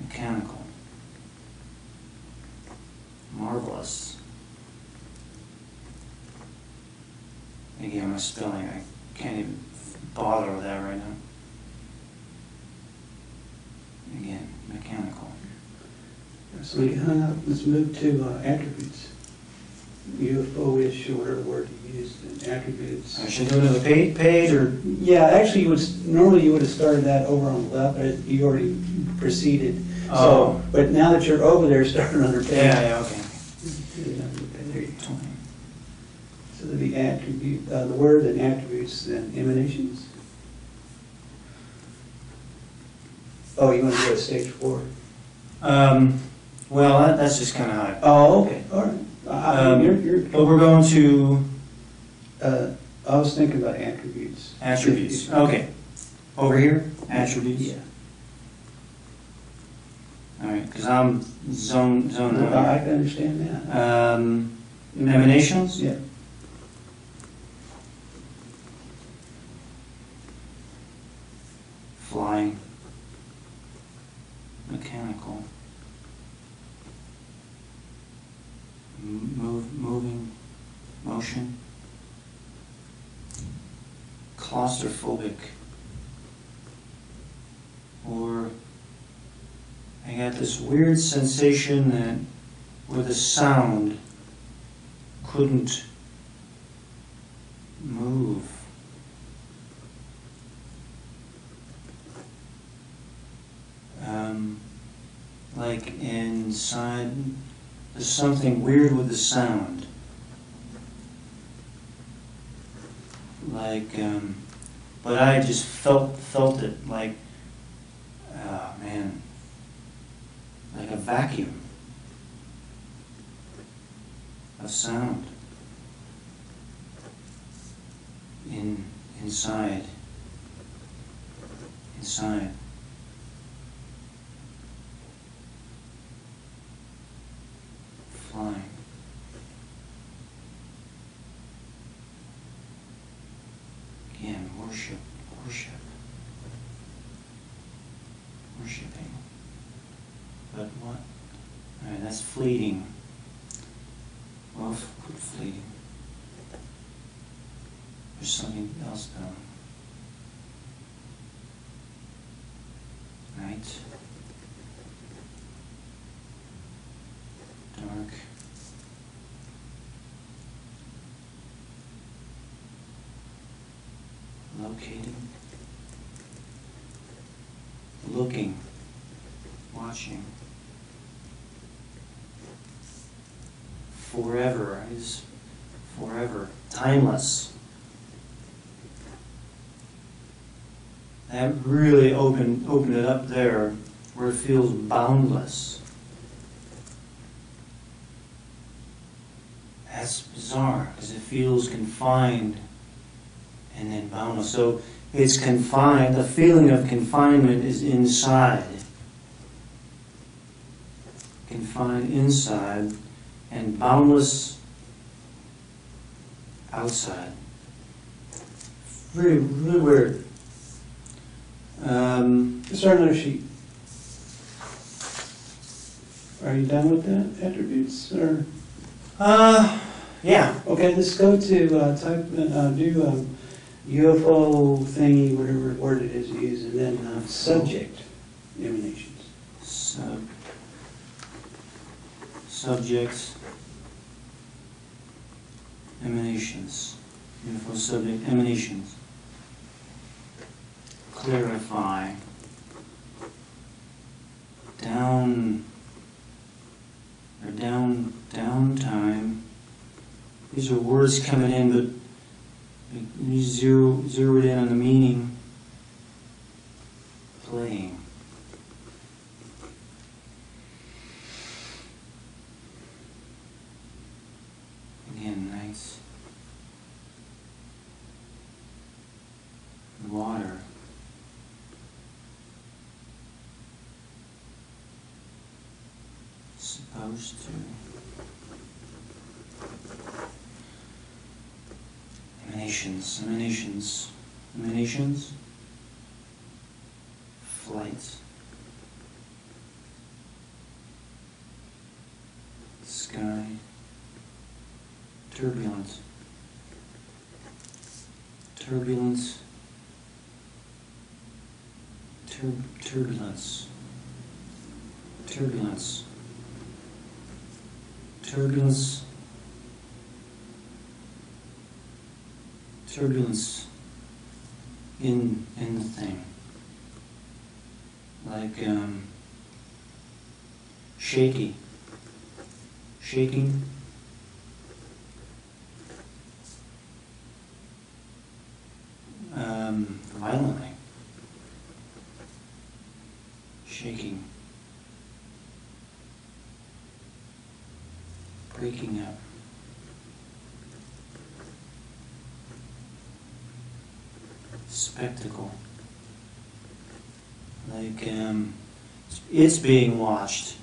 mechanical, marvelous. Again, my spelling, I can't even bother with that right now. Again, mechanical. So we hung up, let's move to uh, attributes. UFO-ish, or whatever word you used, and attributes. I should do another page, page or, Yeah, actually, you would, normally you would have started that over on the left, but you already proceeded. So, Oh. but now that you're over there, <laughs> start another page. yeah, yeah, okay. There you go. Twenty. So the attribute, uh, the word and attributes and emanations. Oh, you want to go to stage four? Um, well, that, that's just kinda how. high. Oh, okay, all right. I- I- Um, You're, you're, But we're going to uh, I was thinking about attributes. attributes, okay. Over here, attributes? Yeah. All right, because I'm zone, zone I I can understand that. Um, emanations? Yeah. Flying. Mechanical. Move, moving, motion. Claustrophobic. Or I got this weird sensation that with a sound couldn't move. Um, like inside, there's something weird with the sound. Like, um, but I just felt felt it like, oh man, like a vacuum. Of sound. In inside. Inside flying again worship worship. Worshiping. But what? All right that's fleeting. F- put fleeting there's something else night dark locating looking. Watching. Forever is forever. Timeless. That really opened opened it up there where it feels boundless. That's bizarre because it feels confined and then boundless so it's confined the feeling of confinement is inside. Confined inside and boundless outside. Really really weird. Um, Start another sheet. Are you done with that, attributes, or? Uh, yeah, Okay, let's go to, uh, type, uh, do, um, UFO thingy, whatever word it is you use, and then, uh, subject emanations. sub, subjects, emanations, UFO subject emanations. Clarify. Down, or down, downtime. These are words coming in, but you zero, zero it in on the meaning. Playing. Again, nice. Water. Supposed to. Emanations, emanations, emanations. Flights. Sky. Turbulence. Turbulence. Tur- turbulence. Turbulence. Turbulence. Turbulence in in the thing. Like um shaky. Shaking. um, violently, shaking, breaking up. Spectacle. Like, um, it's being watched.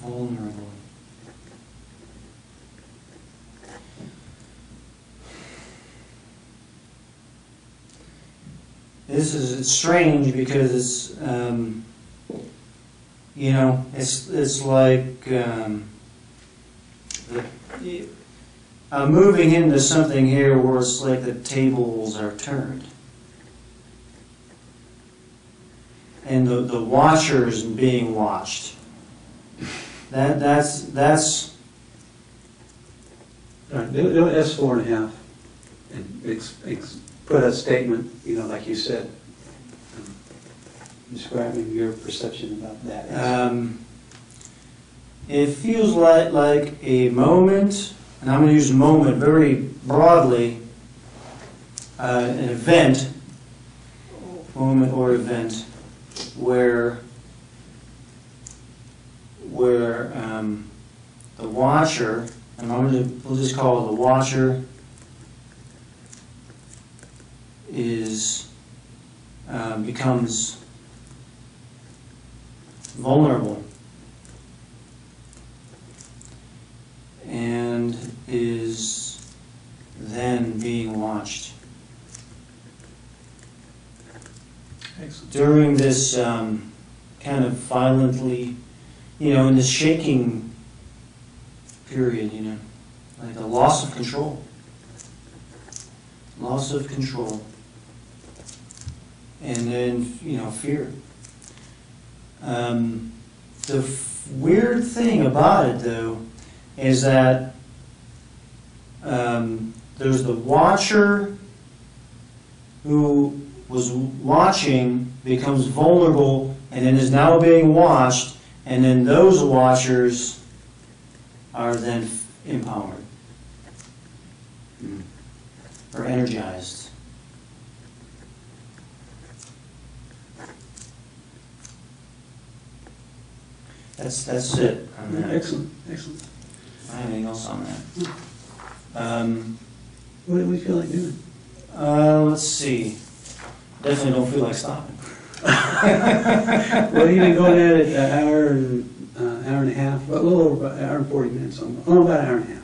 Vulnerable. This is strange because um, you know, it's it's like um, I'm moving into something here where it's like the tables are turned, and the the watchers being watched. That that's that's All right, do, do S four and a half, and ex, ex, put a statement, you know, like you said, um, describing your perception about that. Um, it feels like, like a moment, and I'm going to use moment very broadly, uh, an event, moment or event, where, where um, the watcher, and I'm going to, we'll just call it the watcher, is, um, becomes vulnerable and is then being watched. Excellent. During this um, kind of violently, you know, in this shaking period, you know, like a loss of control. Loss of control. And then, you know, fear. Um, the weird thing about it, though, is that um, there's the watcher who was watching becomes vulnerable and then is now being watched, and then those watchers are then empowered or energized. That's that's it on that. Excellent, excellent. I have anything else on that? Um, What do we feel like doing? uh, let's see. Definitely don't feel like stopping. <laughs> Well, you've been going at it an hour and, uh, hour and a half, a little over about an hour and forty minutes, oh, about an hour and a half.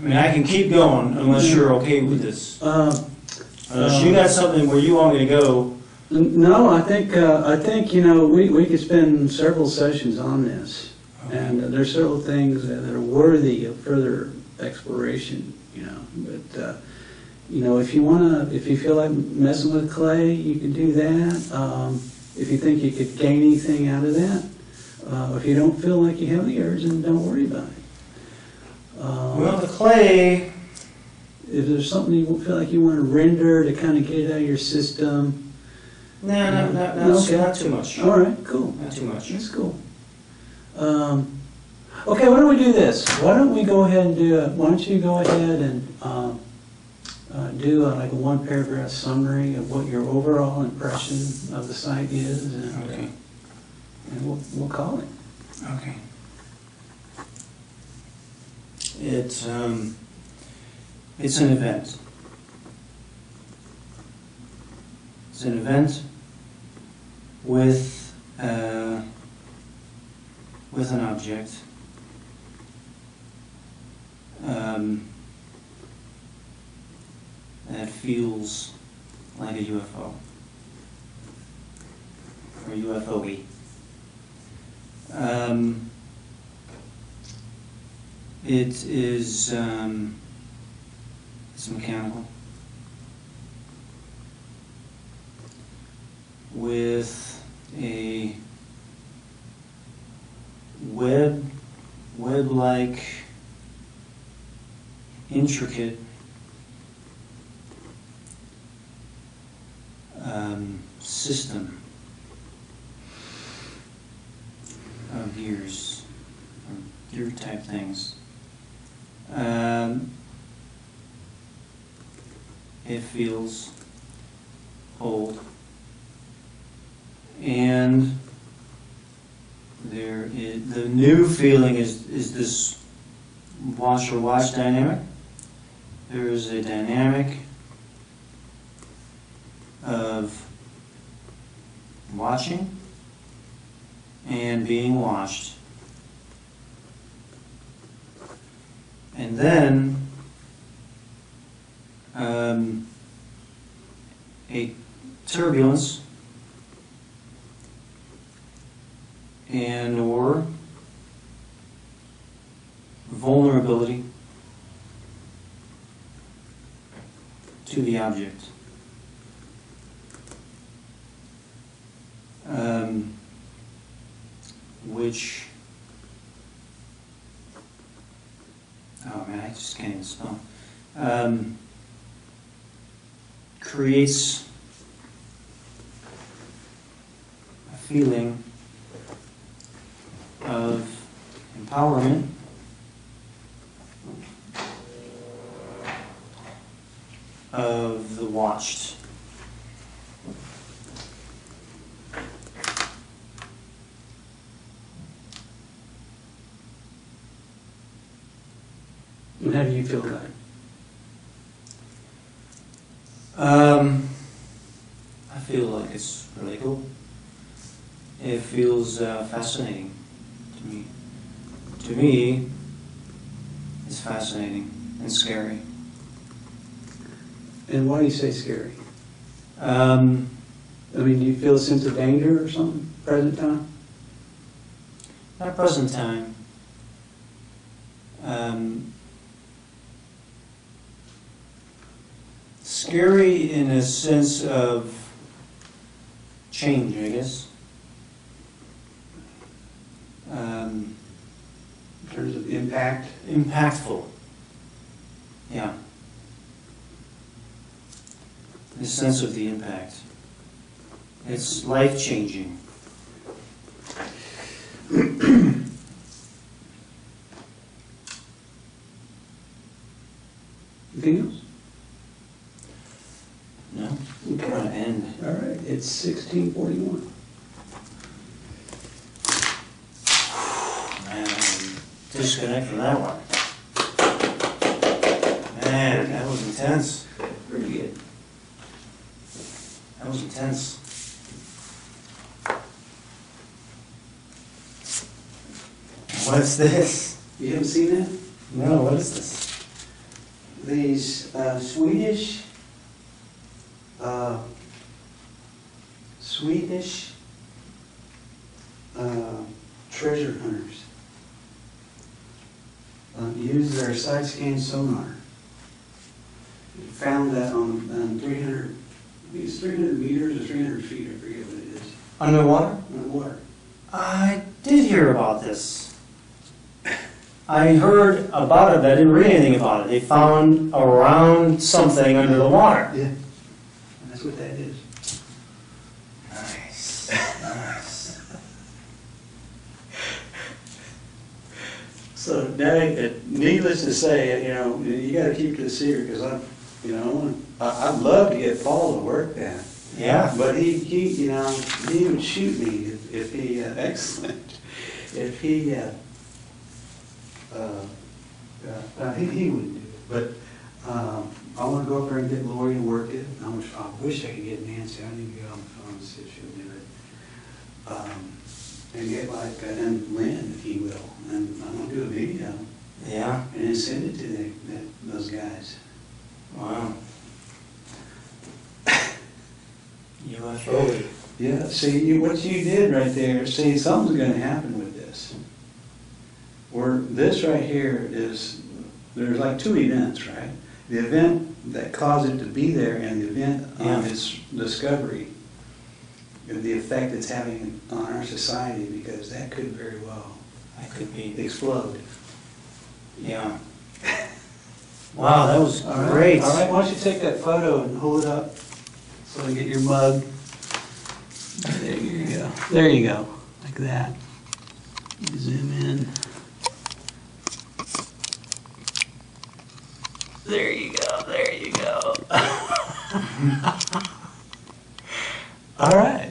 I mean, I can keep going unless you're okay with this. Um, Unless you got something where you want me to go, N- No, I think, uh, I think, you know, we, we could spend several sessions on this. And uh, there's several things that are worthy of further exploration, you know, but, uh, you know, if you wanna, if you feel like messing with clay, you can do that. Um, If you think you could gain anything out of that, uh, if you don't feel like you have the urge, then don't worry about it. Um, well, the clay, If there's something you feel like you wanna render to kinda get it out of your system, no, no, no, no, Okay. not too much. all right, cool. Not too much. That's cool. Um, Okay, why don't we do this? Why don't we go ahead and do, a- why don't you go ahead and um, uh, do a- like a one paragraph summary of what your overall impression of the site is and uh, Okay, and we'll, we'll call it. okay. It's, um, it's an event. It's an event with, uh, with an object. Um, that feels like a UFO. Or UFO-y. Um, it is, um, it's mechanical. With a web, web-like, intricate um, system of gears, or gear type things. Um, it feels old. And the new feeling is, is this wash or watch dynamic. There is a dynamic of watching and being watched. And then um, a turbulence and or vulnerability to the object. Um, which oh man, I just can't even spell. Um, creates a feeling of empowerment of the watched. And how do you feel about it? Um, I feel like it's really cool. It feels uh, fascinating to me. To me, it's fascinating and scary. And why do you say scary? Um, I mean, do you feel a sense of danger or something, present time? at present time, um, scary in a sense of change, I guess. Um, In terms of impact? impactful. Yeah. The sense of the impact. It's life changing. <clears throat> Anything else? No? We're gonna end. All right, it's sixteen forty-one. Disconnect from that one. Man, that was intense. Pretty good. That was intense. What's this? You haven't seen that? No, what is this? These uh, Swedish uh, Swedish uh, treasure hunters uh, used their side scan sonar. Found that on, on 300, I think it's 300 meters or 300 feet, I forget what it is, Underwater? on the water. I did hear about this. I heard about it, but I didn't read anything about it. They found around something under the water. Yeah. And That's what that is. Nice, nice. So, uh, needless to say, you know, you gotta keep this secret, because I'm, you know, I, I'd love to get Paul to work that. Yeah. But he, he, you know, he would shoot me if, if he, uh, <laughs> excellent, if he, uh, uh, uh, he, he wouldn't do it, but, um, I wanna go up there and get Lori to work it, I wish, I wish I could get Nancy, I need to get on the phone and see if she'll do it. Um, and get like, uh, and Lynn, if he will, and I'm gonna do a video, Yeah, and then send it to the, that, those guys. wow. <laughs> UFO. Yeah, see, you, what you did right there, see, something's gonna happen with this. Where, this right here is, there's like two events, right? The event that caused it to be there and the event Yeah. on its discovery. And the effect it's having on our society, because that could very well That could be, explode. yeah. <laughs> Wow, that was All right, great. All right, why don't you take that photo and hold it up so I get your mug? There you go. There you go, like that. Zoom in. There you go, there you go. <laughs> All right.